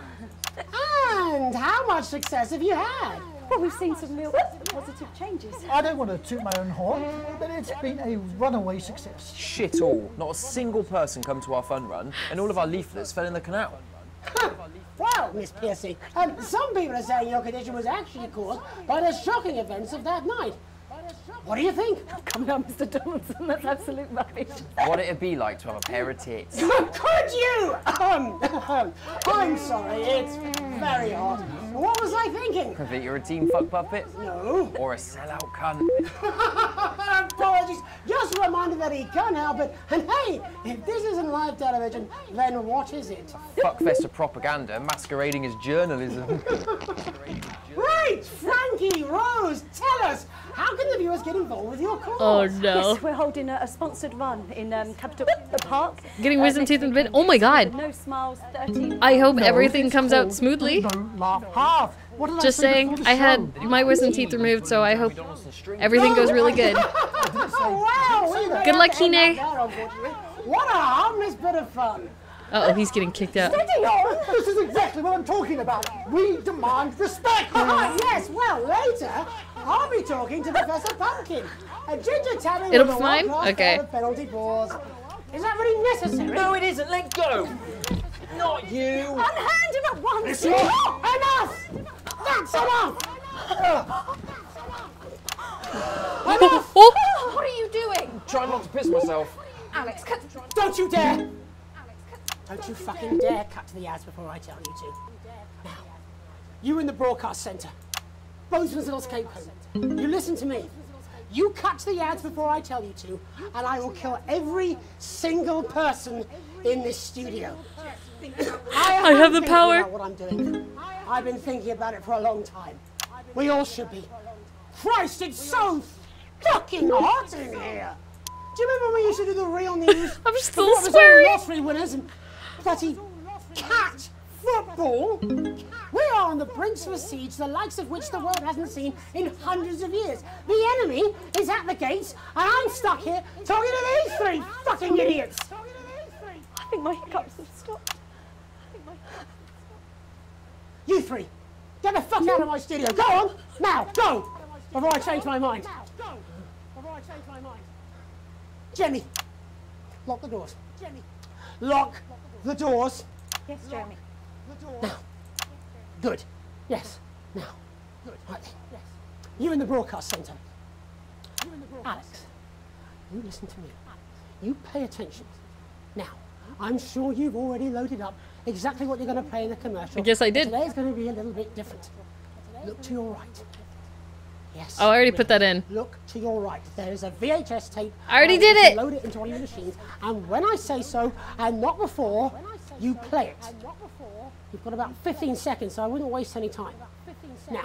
And how much success have you had?
Well, we've seen some real positive changes.
I don't want to toot my own horn, but it's been a runaway success.
Shit all. Not a single person come to our fun run, and all of our leaflets fell in the canal.
Well, Miss Piercy, um, some people are saying your condition was actually caused by the shocking events of that night. What do you think?
Come on, Mr. Donaldson, that's absolute rubbish.
What'd it'd be like to have a pair of tits. [laughs]
Could you? Um, I'm sorry, it's very hot. What was I thinking?
That you're a team fuck puppet?
No.
Or a sellout cunt? [laughs]
Apologies. Just a reminder that he can't help it. And hey, if this isn't live television, then what is it?
Fuckfest of propaganda masquerading as journalism. [laughs]
Right, Frankie, Rose, tell us, how can the viewers get involved with your cause?
Oh no.
Yes, we're holding a, a sponsored run in um, Capital Park.
Getting
uh,
wisdom teeth in the
week
bit. Oh my god.
No smiles, 13.
I hope
No,
everything comes out smoothly.
Laugh half. What did I
Just
say
saying, I had my wisdom teeth removed, so I hope everything goes really good. [laughs]
wow,
Good luck,
to end
Kine.
that, unfortunately. What a harmless bit of fun.
Uh oh, he's getting kicked out.
Steady on! This is exactly what I'm talking about. We demand respect.
Ah, [laughs] yes, well, later, I'll be talking to Professor Pumpkin. A ginger tabby
It'll
with
be fine? Okay.
penalty paws. Is that really necessary?
no, it isn't. Let go. Not you.
Unhand him at once!
It's Enough! That's enough!
Oh. [laughs]
What are you doing?
Try not to piss myself.
Alex, cut.
Don't you dare! Don't you fucking dare cut to the ads before I tell you to. Now, you in the broadcast centre, Bozeman's Little Escape Home, you listen to me. You cut the ads before I tell you to, and I will kill every single person in this studio. I,
I have the power.
About what I'm doing. I've been thinking about it for a long time. We all should be. Christ, it's so fucking hot in here. Do you remember when we used to do the real news? [laughs]
I'm still
Before it was all
swearing.
Lottery winners and bloody cat football. We are on the brinks of a siege, the likes of which the world hasn't seen in hundreds of years. The enemy is at the gates, and I'm stuck here talking to these three fucking idiots.
I think my hiccups have stopped.
You three, get the fuck out of my studio. Go on, now, go, before I change my mind. Go, Before I change my mind. Jenny, lock the doors. Jenny, lock the doors.
Yes, Jeremy.
Now. Good. Yes. Now. Good. Right. Yes. You in the broadcast centre. You in the broadcast Alex, you listen to me. You pay attention. Now, I'm sure you've already loaded up exactly what you're going to play in the commercial.
I guess I did.
Today's going to be a little bit different. Look to your right. Yes.
Oh, I already put that in.
Look to your right. There is a VHS tape.
I already did it.
Load it into one of your machines, and when I say so, and not before, you play it. You've got about 15 seconds, so I wouldn't waste any time. Now,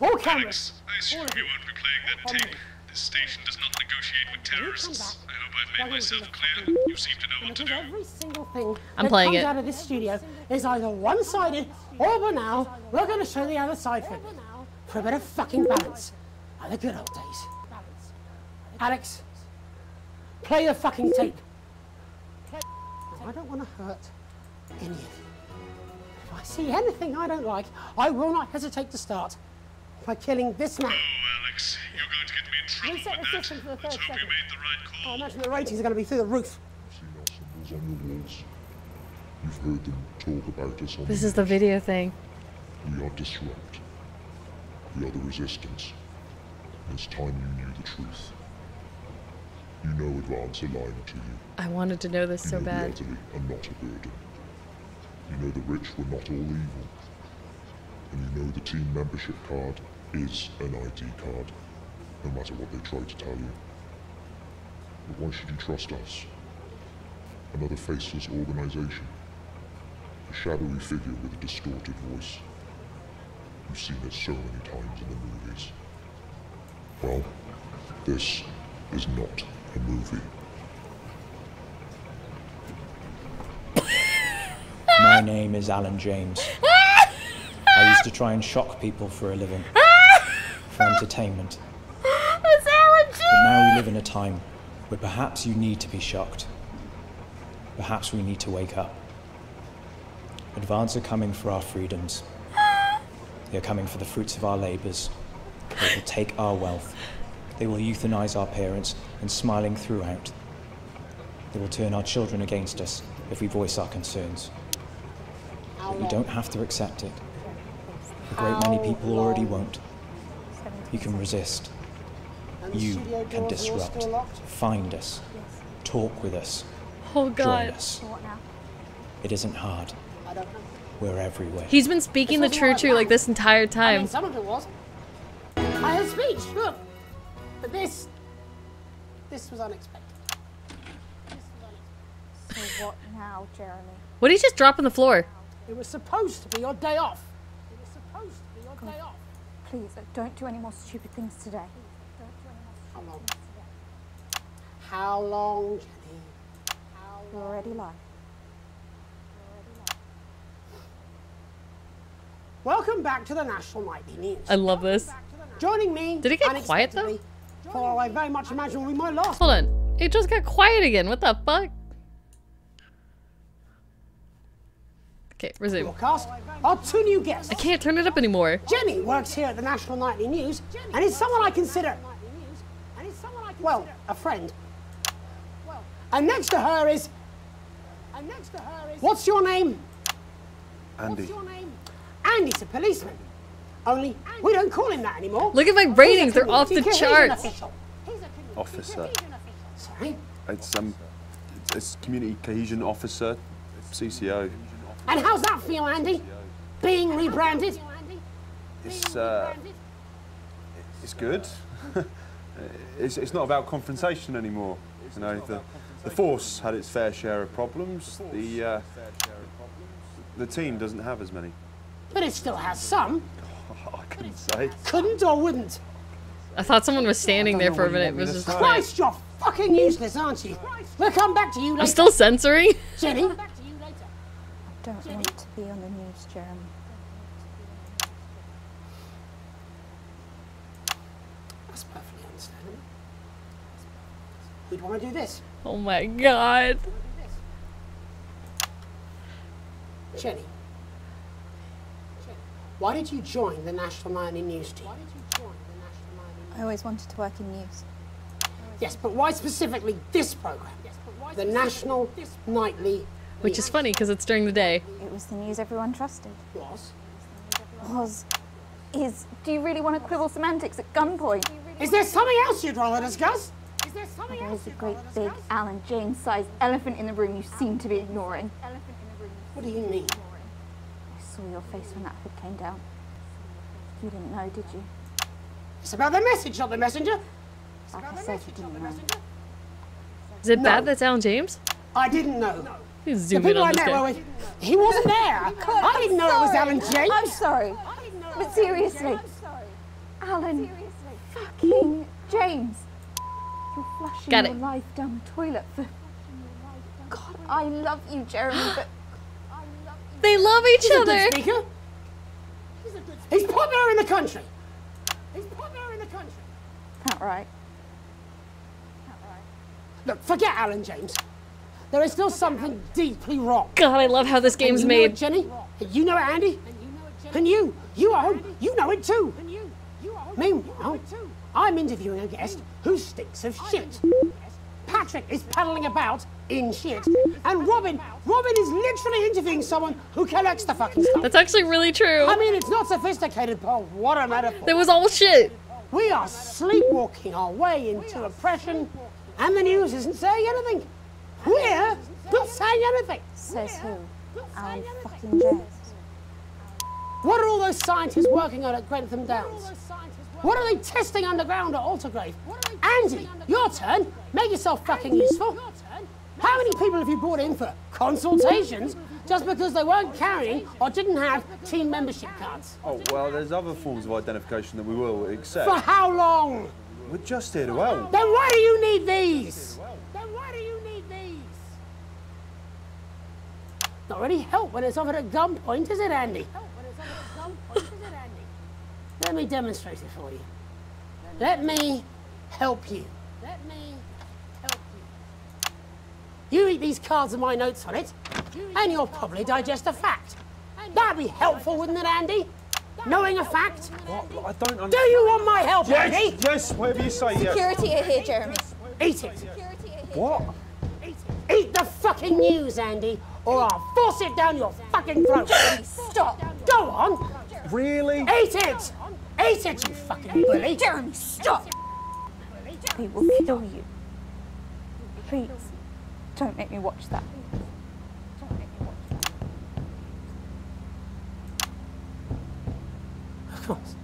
all cameras.
I assume you won't be playing that tape. This station does not negotiate with terrorists. I hope I've made myself clear. You seem to know what to do.
Every single thing
I'm
that
playing
comes
it.
out of this studio is either one-sided or banal. We're going to show the other side for it. For a bit of fucking balance. Like the good old days. Alex, play the fucking tape. I don't want to hurt any of you. If I see anything I don't like, I will not hesitate to start by killing this man.
Oh, Alex, you're going to get me in trouble
Reset
with
the
that.
system for the
Let's
third
hope you
second.
made the right call.
I imagine the ratings are going to be through the roof.
symbols on your walls. You've heard them talk about us on
This
the
is the video thing.
We are disrupt. We are the resistance. It's time you knew the truth. You know Advance are lying to you.
I wanted to know this
You
so
know
bad.
the elderly are not a burden. You know the rich were not all evil. And you know the team membership card is an ID card, no matter what they try to tell you. But why should you trust us? Another faceless organization. A shadowy figure with a distorted voice. You've seen it so many times in the movies. Well, this is not a movie.
My name is Alan James. I used to try and shock people for a living, for entertainment.
It's Alan
But now we live in a time where perhaps you need to be shocked. Perhaps we need to wake up. Advance are coming for our freedoms. They are coming for the fruits of our labours. They will take our wealth. They will euthanize our parents and smiling throughout. They will turn our children against us if we voice our concerns. But you don't have to accept it. A great many people already won't. You can resist. You can disrupt. Find us. Talk with us.
Oh
Join us. It isn't hard. We're everywhere.
He's been speaking the true true like this entire
I mean,
time.
some of it was. I had speech, look. But this, this was unexpected.
So what now, Jeremy?
What did he just drop on the floor?
It was supposed to be your day off. It was supposed to be your day off.
Please, uh, don't do any more stupid things today.
How long? How long, Jenny?
You're already live.
Welcome back to the National Nightly News.
I love this.
Joining me.
Did it get quiet, though?
unexpectedly, For I very much imagine will be my last.
Hold on. It just got quiet again. What the fuck? Okay, resume.
Broadcast are two new guests.
I can't turn it up anymore.
Jenny works here at the National Nightly News and is someone I consider, well, a friend. And next to her is, and next to her is, what's your name?
Andy.
Andy's a policeman. Only we don't call him that anymore.
Look at my ratings. They're off the charts.
Officer.
Sorry?
It's um, it's, it's community cohesion officer, CCO.
And how's that feel, Andy? Being rebranded?
It's uh, it's good. [laughs] it's it's not about confrontation anymore. You know, the the force had its fair share of problems. The uh, the team doesn't have as many.
But it still has some. [laughs]
I couldn't say.
Couldn't or wouldn't?
I thought someone was standing there for a minute. It was just.
Christ, you're fucking useless, aren't you? We'll come back to you later.
I'm still censoring.
Jenny? [laughs]
I don't want to be on the news, Jeremy.
That's perfectly understandable. We'd want to do this.
Oh my god.
Jenny. Why did you join the National Nightly News team?
I always wanted to work in news.
Yes, but why specifically this program? The National Nightly
Which is funny because it's during the day.
It was the news everyone trusted.
Was?
Was. Is. Do you really want to quibble semantics at gunpoint?
Is there something else you'd rather discuss? Is there something
There
else
is a great
rather
big
discuss?
Alan James sized elephant in the room you seem to be ignoring.
What do you mean?
I saw your face when that hood came down. You didn't know, did you?
It's about the message, not the messenger.
Like I said, you didn't know.
Is it
No.
bad that's Alan James?
I didn't know.
You
The
zoom in
people
on
I
this
met were with. He wasn't there. I didn't know it was Alan James.
I'm sorry. But seriously. Alan fucking James. You're flushing
Got
your
it.
life down the toilet for. God, I love you, Jeremy, [gasps] but
They love each
He's a
other.
good speaker. He's popular in the country. He's popular in the country.
that right.
Look, forget Alan James. There is still something deeply wrong.
God, I love how this
And
game's
you know it,
made.
Jenny. And you know it, Andy. And you, you at home, you know it too. And you, you at home, Meanwhile, I'm interviewing a guest who stinks of shit. Patrick is paddling about in shit, and Robin, Robin is literally interviewing someone who collects the fucking stuff.
That's actually really true.
I mean, it's not sophisticated, but what a metaphor.
There was all shit.
We are sleepwalking our way into oppression, and the news isn't saying anything. We're not saying anything.
Says who? Alan fucking James.
What are all those scientists working on at Grantham Downs? What are they testing underground at Altergrave? Andy, your turn. Make yourself fucking useful. How many people have you brought in for consultations just because they weren't carrying or didn't have team membership cards?
Oh, well, there's other forms of identification that we will accept.
For how long?
We're just here to help.
Then why do you need these? Then why do you need these? Not really help when it's offered at gunpoint, is it, Andy? Let me demonstrate it for you. Let me help you. Let me help you. You eat these cards with my notes on it, and you'll probably digest a fact. That'd be helpful, wouldn't it, Andy? Knowing a fact? What?
I don't understand.
Do you want my help,
Yes,
Andy?
yes, whatever you say, yes.
Security are here, Jeremy.
Eat it.
What?
Eat the fucking news, Andy, or I'll force it down your fucking throat.
Stop.
Go on.
Really?
Eat it. Eat it, you fucking bully.
Jeremy, stop. They will kill you. Please, don't make me watch that.
Of course.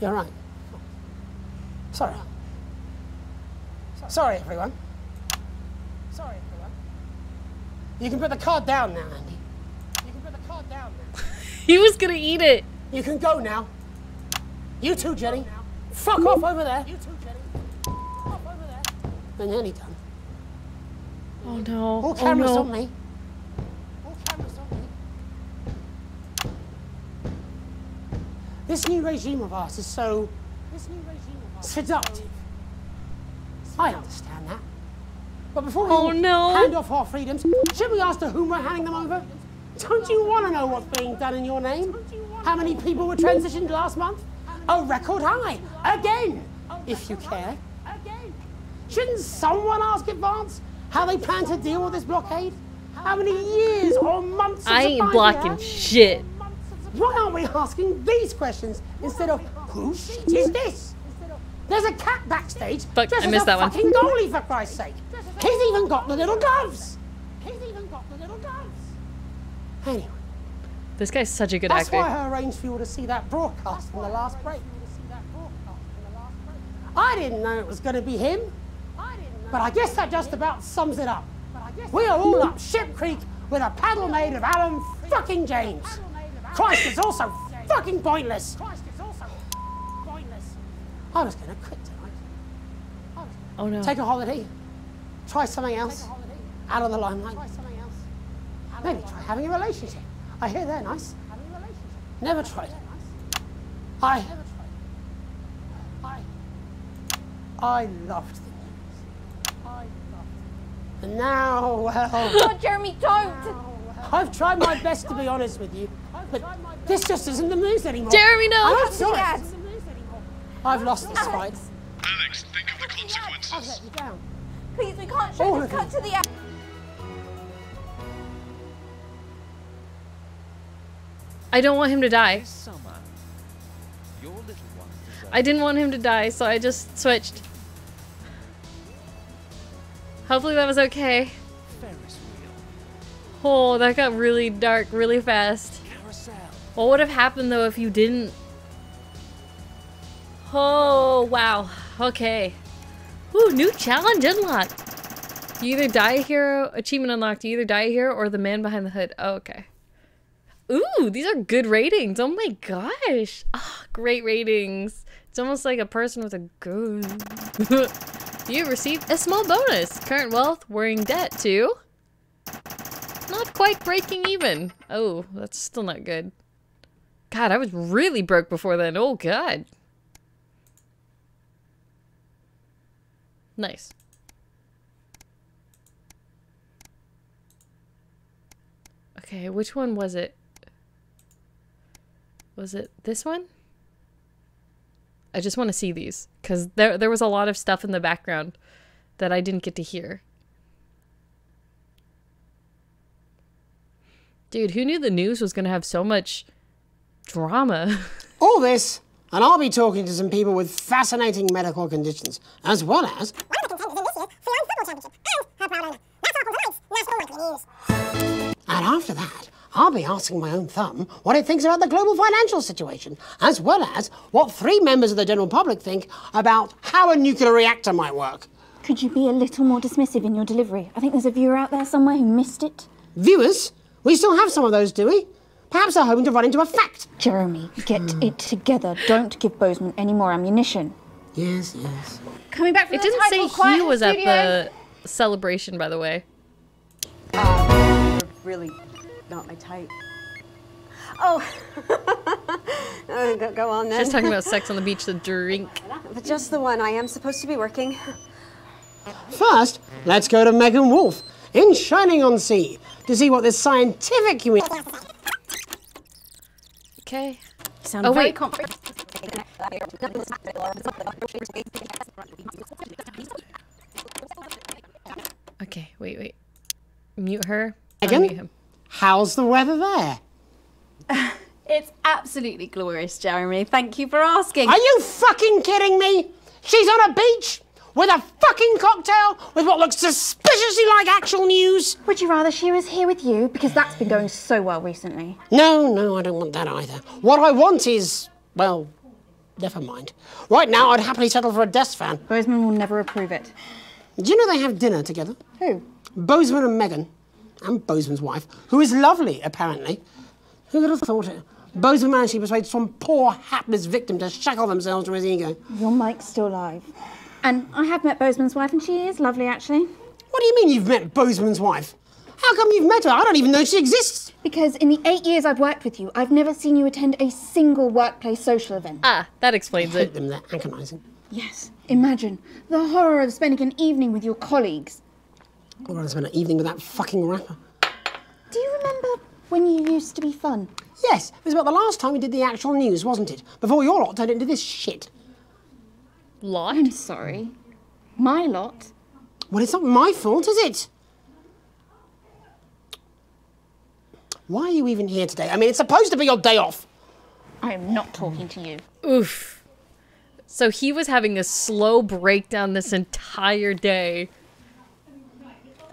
You're right. Sorry. Sorry, everyone. Sorry, everyone. You can put the card down now, Andy. You can put the card down now. [laughs]
He was gonna eat it.
You can go now. You too, Jenny. Fuck off over there. You too, Jenny. Fuck off over there. And nearly done.
Oh no.
All
oh
cameras
no.
on me. All cameras on me. This new regime of ours is so this new regime of ours seductive. I understand that. But before we
Oh, no.
hand off our freedoms, should we ask to whom we're handing them over? Don't you want to know what's being done in your name? How many people were transitioned last month? A record high. Again, if you care. Again. Shouldn't someone ask Advance how they plan to deal with this blockade? How many years or months of
I ain't blocking shit.
Why aren't we asking these questions instead of whose shit is this? There's a cat backstage
Fuck, I missed that one.
fucking goalie for Christ's sake. He's even got the little gloves. He's even got the little gloves. Anyway,
This guy's such a good
that's
actor.
why I arranged for you to see that broadcast from the last break. I didn't know it was going to be him, I but I guess that just about sums it up. We are all up Ship Creek with a paddle made of Alan fucking James. Christ, is also fucking pointless. I was going to quit tonight.
Oh no.
Take a holiday. Try something else. Out of the limelight. Maybe try having a relationship. I hear they're nice. Never tried. I. I. I loved the news. I loved it. And now, well. [laughs]
Oh, Jeremy, don't. [laughs]
I've tried my best to be honest with you, but this just isn't the news anymore.
Jeremy, no.
I'm sorry. I've lost this fight.
Alex, think of the consequences.
I've let you down.
Please, we can't show oh,
All
this. Cut to the end.
I don't want him to die. I didn't want him to die, so I just switched. Hopefully that was okay. Oh, that got really dark really fast. What would have happened though if you didn't? Oh, wow. Okay. Ooh, new challenge unlocked. You either die a hero, achievement unlocked, you either die a hero or the man behind the hood. Oh, okay. Ooh, these are good ratings. Oh my gosh. Ah, great ratings. It's almost like a person with a gun. [laughs] you received a small bonus. Current wealth, worrying debt too. Not quite breaking even. Oh, that's still not good. God, I was really broke before then. Oh god. Nice. Okay, which one was it? Was it this one? I just want to see these because there there was a lot of stuff in the background that I didn't get to hear. Dude, who knew the news was gonna have so much drama? [laughs]
All this, and I'll be talking to some people with fascinating medical conditions, as well as. And after that, I'll be asking my own thumb what it thinks about the global financial situation, as well as what three members of the general public think about how a nuclear reactor might work.
Could you be a little more dismissive in your delivery? I think there's a viewer out there somewhere who missed it.
Viewers? We still have some of those, do we? Perhaps they're hoping to run into a fact.
Jeremy, get it together. Don't give Bozeman any more ammunition.
Yes, yes.
Coming back from
It
the
didn't say
title, quiet
he
in
was at the celebration, by the way.
You're really not my type.
Oh, Uh, [laughs] go, go on then.
She's talking about sex on the beach, the [laughs] drink.
But just the one. I am supposed to be working.
First, let's go to Megan Wolf in Shining on Sea to see what this scientific community.
Okay.
You sound
Oh,
very
wait.
confident.
Okay, wait, wait. Mute her.
Megan,
Unmute him.
how's the weather there? [laughs]
It's absolutely glorious, Jeremy. Thank you for asking.
Are you fucking kidding me? She's on a beach with a fucking cocktail with what looks suspiciously like actual news.
Would you rather she was here with you? Because that's been going so well recently.
No, no, I don't want that either. What I want is, well, never mind. Right now, I'd happily settle for a desk fan.
Bozeman will never approve it.
Do you know they have dinner together?
Who?
Bozeman and Megan, and Bozeman's wife, who is lovely, apparently. Who would have thought it? Bozeman managed to persuade some poor, hapless victim to shackle themselves to his ego.
Your mic's still live. And I have met Bozeman's wife, and she is lovely, actually.
What do you mean you've met Bozeman's wife? How come you've met her? I don't even know she exists.
Because in the eight years I've worked with you, I've never seen you attend a single workplace social event.
Ah, that explains
I hate
it.
them, they're agonising.
Yes. Imagine the horror of spending an evening with your colleagues.
I'd rather spend an evening with that fucking rapper.
Do you remember when you used to be fun?
Yes, it was about the last time we did the actual news, wasn't it? Before your lot turned into this shit.
Lot?
I'm sorry. My lot?
Well, it's not my fault, is it? Why are you even here today? I mean, it's supposed to be your day off.
I am not talking to you.
Oof. So he was having a slow breakdown this entire day.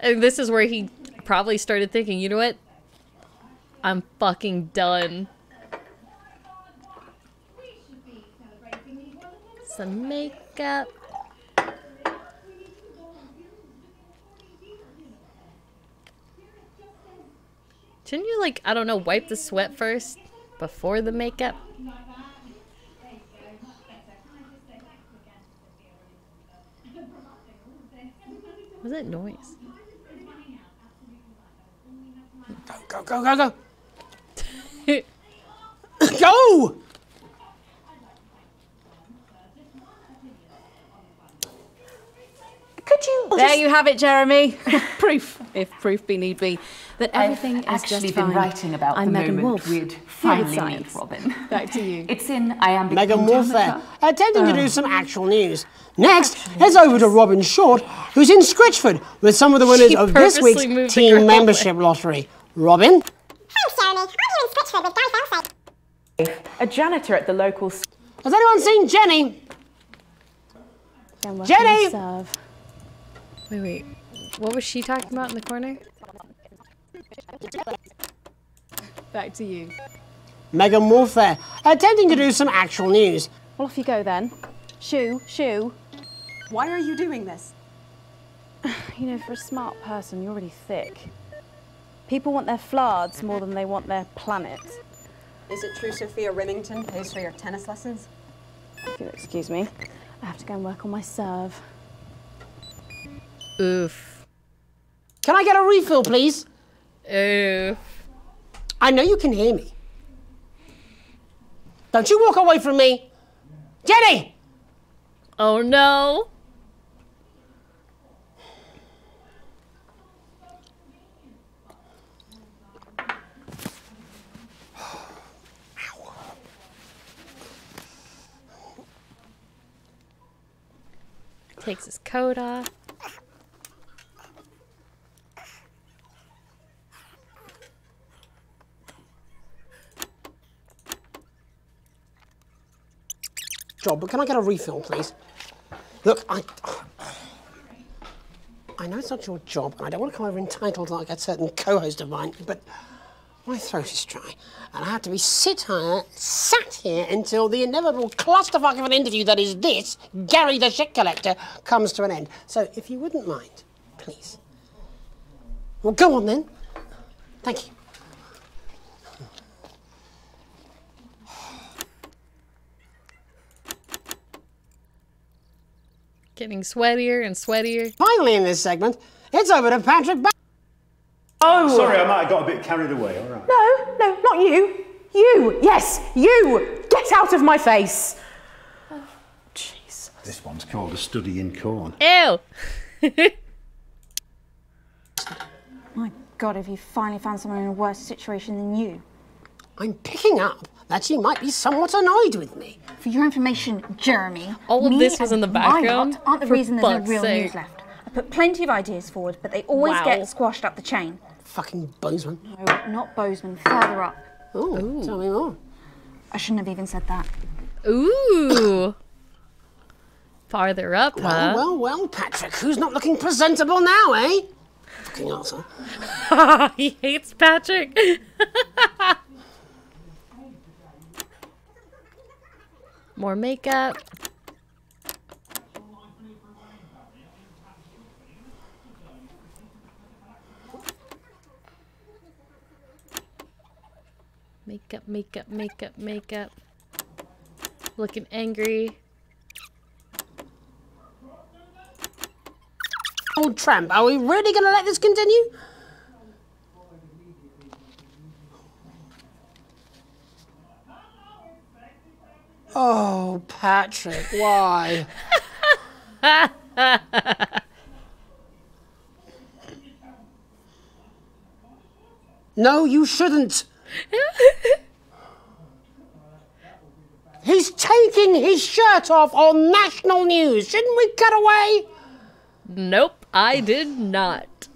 And this is where he probably started thinking, you know what? I'm fucking done. Some makeup. Shouldn't you, like, I don't know, wipe the sweat first before the makeup? What's that noise?
Go, go, go, go. go! [coughs]
you? There you have it, Jeremy. [laughs] proof, if proof be need be, that everything
I've
is
actually
just
been
fine.
writing about
I'm
the
Megan
moment
Wolf.
we'd
Here with
finally meet. Robin.
Back to you.
It's in iambic
Megan Wolf there,
pentameter.
attempting to
Oh.
do some actual news. Next, heads over to Robin Short, who's in Scritchford with some of the winners
She
of this week's team
girl
membership lottery. Robin? Hi, Jeremy. I'm in Scritchford with David.
A janitor at the local.
Has anyone seen Jenny? Jenny!
Wait, wait. What was she talking about in the corner?
Back to you.
Megan Wolf there, attempting to do some actual news.
Well, off you go then. Shoo, shoo.
Why are you doing this? [sighs]
You know, for a smart person, you're already thick. People want their flards more than they want their planet.
Is it true Sophia Remington pays for your tennis lessons?
If you'll excuse me, I have to go and work on my serve.
Oof.
Can I get a refill, please?
Oof.
I know you can hear me. Don't you walk away from me. Jenny!
Oh no. [sighs] Takes his coat off.
Job, but can I get a refill, please? Look, I. I know it's not your job, and I don't want to come over entitled like a certain co-host of mine, but my throat is dry, and I have to be sit here, sat here until the inevitable clusterfuck of an interview that is this, Gary the shit collector, comes to an end. So, if you wouldn't mind, please. Well, go on then. Thank you.
Getting sweatier and sweatier.
Finally, in this segment, it's over to Patrick. Ba-
oh! oh! Sorry, I might have got a bit carried away, all right.
No, no, not you. You, yes, you. Get out of my face. Oh, Jesus.
This one's called A Study in Corn.
Ew! [laughs]
My God, have you finally found someone in a worse situation than you?
I'm picking up that she might be somewhat annoyed with me.
For your information, Jeremy,
All of
me
this was in the
my lot
background?
aren't the
For
reason there's no real
sake.
news left. I put plenty of ideas forward, but they always
Wow.
get squashed up the chain.
Fucking Bozeman.
No, not Bozeman, further up.
Oh, tell me more.
I shouldn't have even said that.
Ooh. [coughs] Farther up,
Well,
huh?
well, well, Patrick, who's not looking presentable now, eh? Fucking arsehole. [laughs]
he hates Patrick. [laughs] More makeup. Makeup, makeup, makeup, makeup. Looking angry.
Old tramp, are we really to let this continue? Oh, Patrick, why? no, you shouldn't. He's taking his shirt off on national news. Shouldn't we cut away?
Nope, I did not.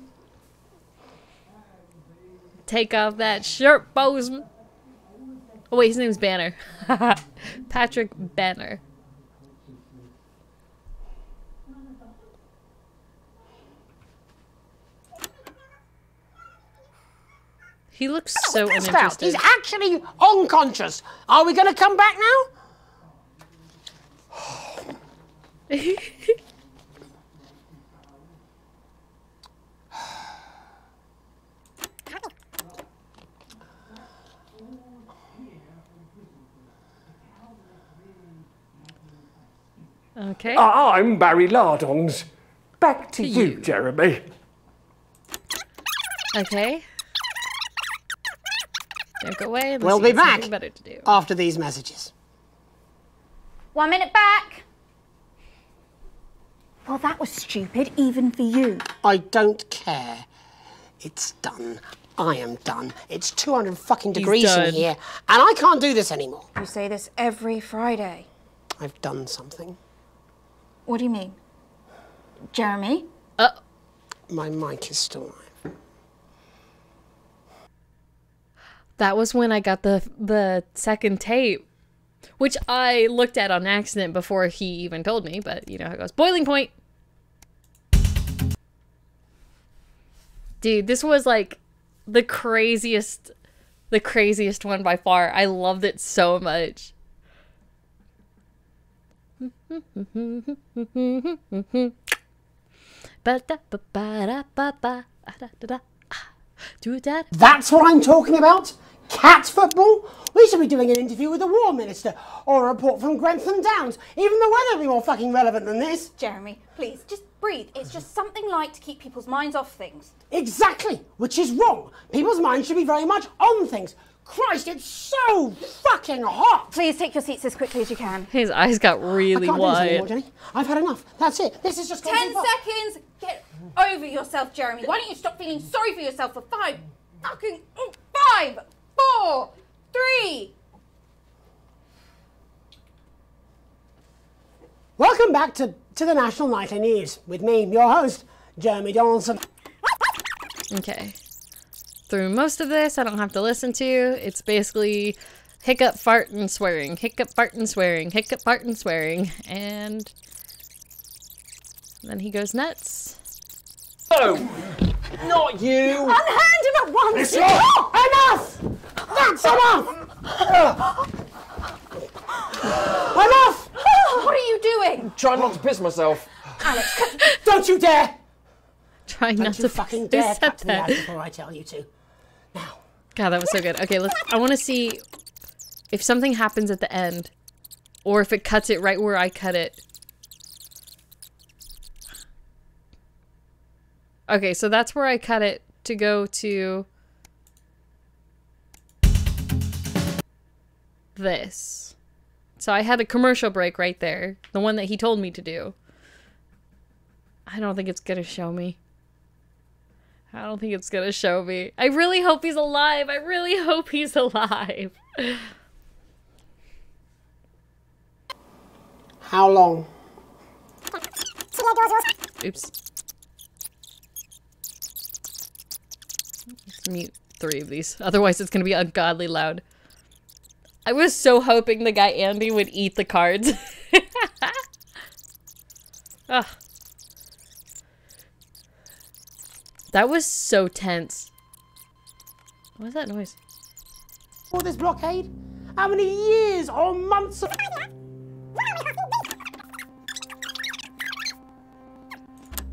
Take off that shirt, Bozeman. Oh wait, his name's Banner. [laughs] Patrick Banner. He looks so uninterested.
He's actually unconscious. Are we going to come back now? [laughs]
Okay.
Ah, I'm Barry Lardons. Back to you, Jeremy.
Okay. Don't go away. unless
We'll be back
Better to do.
after these messages.
One minute back. Well, that was stupid, even for you.
I don't care. It's done. I am done. It's 200 fucking degrees in here, and I can't do this anymore.
You say this every Friday.
I've done something.
What do you mean? Jeremy?
Uh.
My mic is still live.
That was when I got the the second tape, which I looked at on accident before he even told me. But you know how it goes. Boiling point. Dude, this was like the craziest, the craziest one by far. I loved it so much.
That's what I'm talking about? Cat football? We should be doing an interview with the War Minister or a report from Grantham Downs. Even the weather would be more fucking relevant than this.
Jeremy, please, just breathe. It's just something light to keep people's minds off things.
Exactly, which is wrong. People's minds should be very much on things. Christ, it's so fucking hot.
Please take your seats as quickly as you can.
His eyes got really
I
really
can't do this anymore,
wide.
Jenny. I've had enough. That's it. This is just gone
Ten
too
seconds! Get over yourself, Jeremy. Why don't you stop feeling sorry for yourself for five fucking oh, five, four, three.
Welcome back to to the National Nightly News with me, your host, Jeremy Donaldson.
Okay. Through most of this, I don't have to listen to. It's basically hiccup, fart, and swearing. Hiccup, fart, and swearing. Hiccup, fart, and swearing. And then he goes nuts.
No! Not you!
Unhand him at once!
It's oh,
enough! That's enough! enough!
What are you doing?
Trying not to piss myself.
Alex, don't you dare!
Try
Don't you
to
fucking
Who
dare
said
cut to the
that?
ad before I tell you to.
God, that was so good. Okay, let's. I want to see if something happens at the end, or if it cuts it right where I cut it. Okay, so that's where I cut it to go to this. So I had a commercial break right there, the one that he told me to do. I don't think it's gonna show me. I don't think it's gonna show me. I really hope he's alive. I really hope he's alive.
How long?
Oops. Let's mute three of these. Otherwise, it's gonna be ungodly loud. I was so hoping the guy Andy would eat the cards. [laughs] Ugh. That was so tense. What was that noise?
For this blockade? How many years or months of...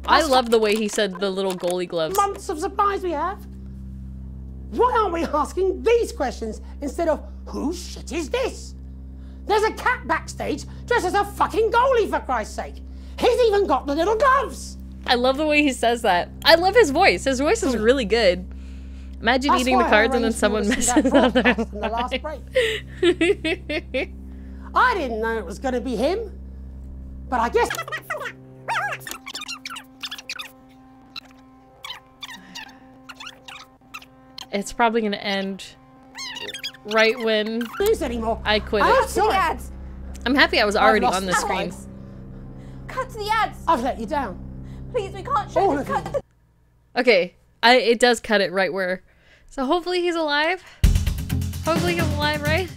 I love the way he said the little goalie gloves.
months of supplies we have? Why aren't we asking these questions instead of whose shit is this? There's a cat backstage dressed as a fucking goalie for Christ's sake. He's even got the little gloves.
I love the way he says that. I love his voice. His voice is oh. really good. Imagine
That's
eating the cards and then
arranged for you
someone
to
messes [laughs] up their
in the last break. [laughs] I didn't know it was going to be him, but I guess.
It's probably gonna end right when
anymore.
I quit
I'm
it.
ads.
I'm happy I was already on the screen.
Cut to the ads.
I've let you down.
Please, we can't show
All
this. Cut
you.
to the
Okay, I it does cut it right where. So hopefully he's alive. Hopefully he's alive, right?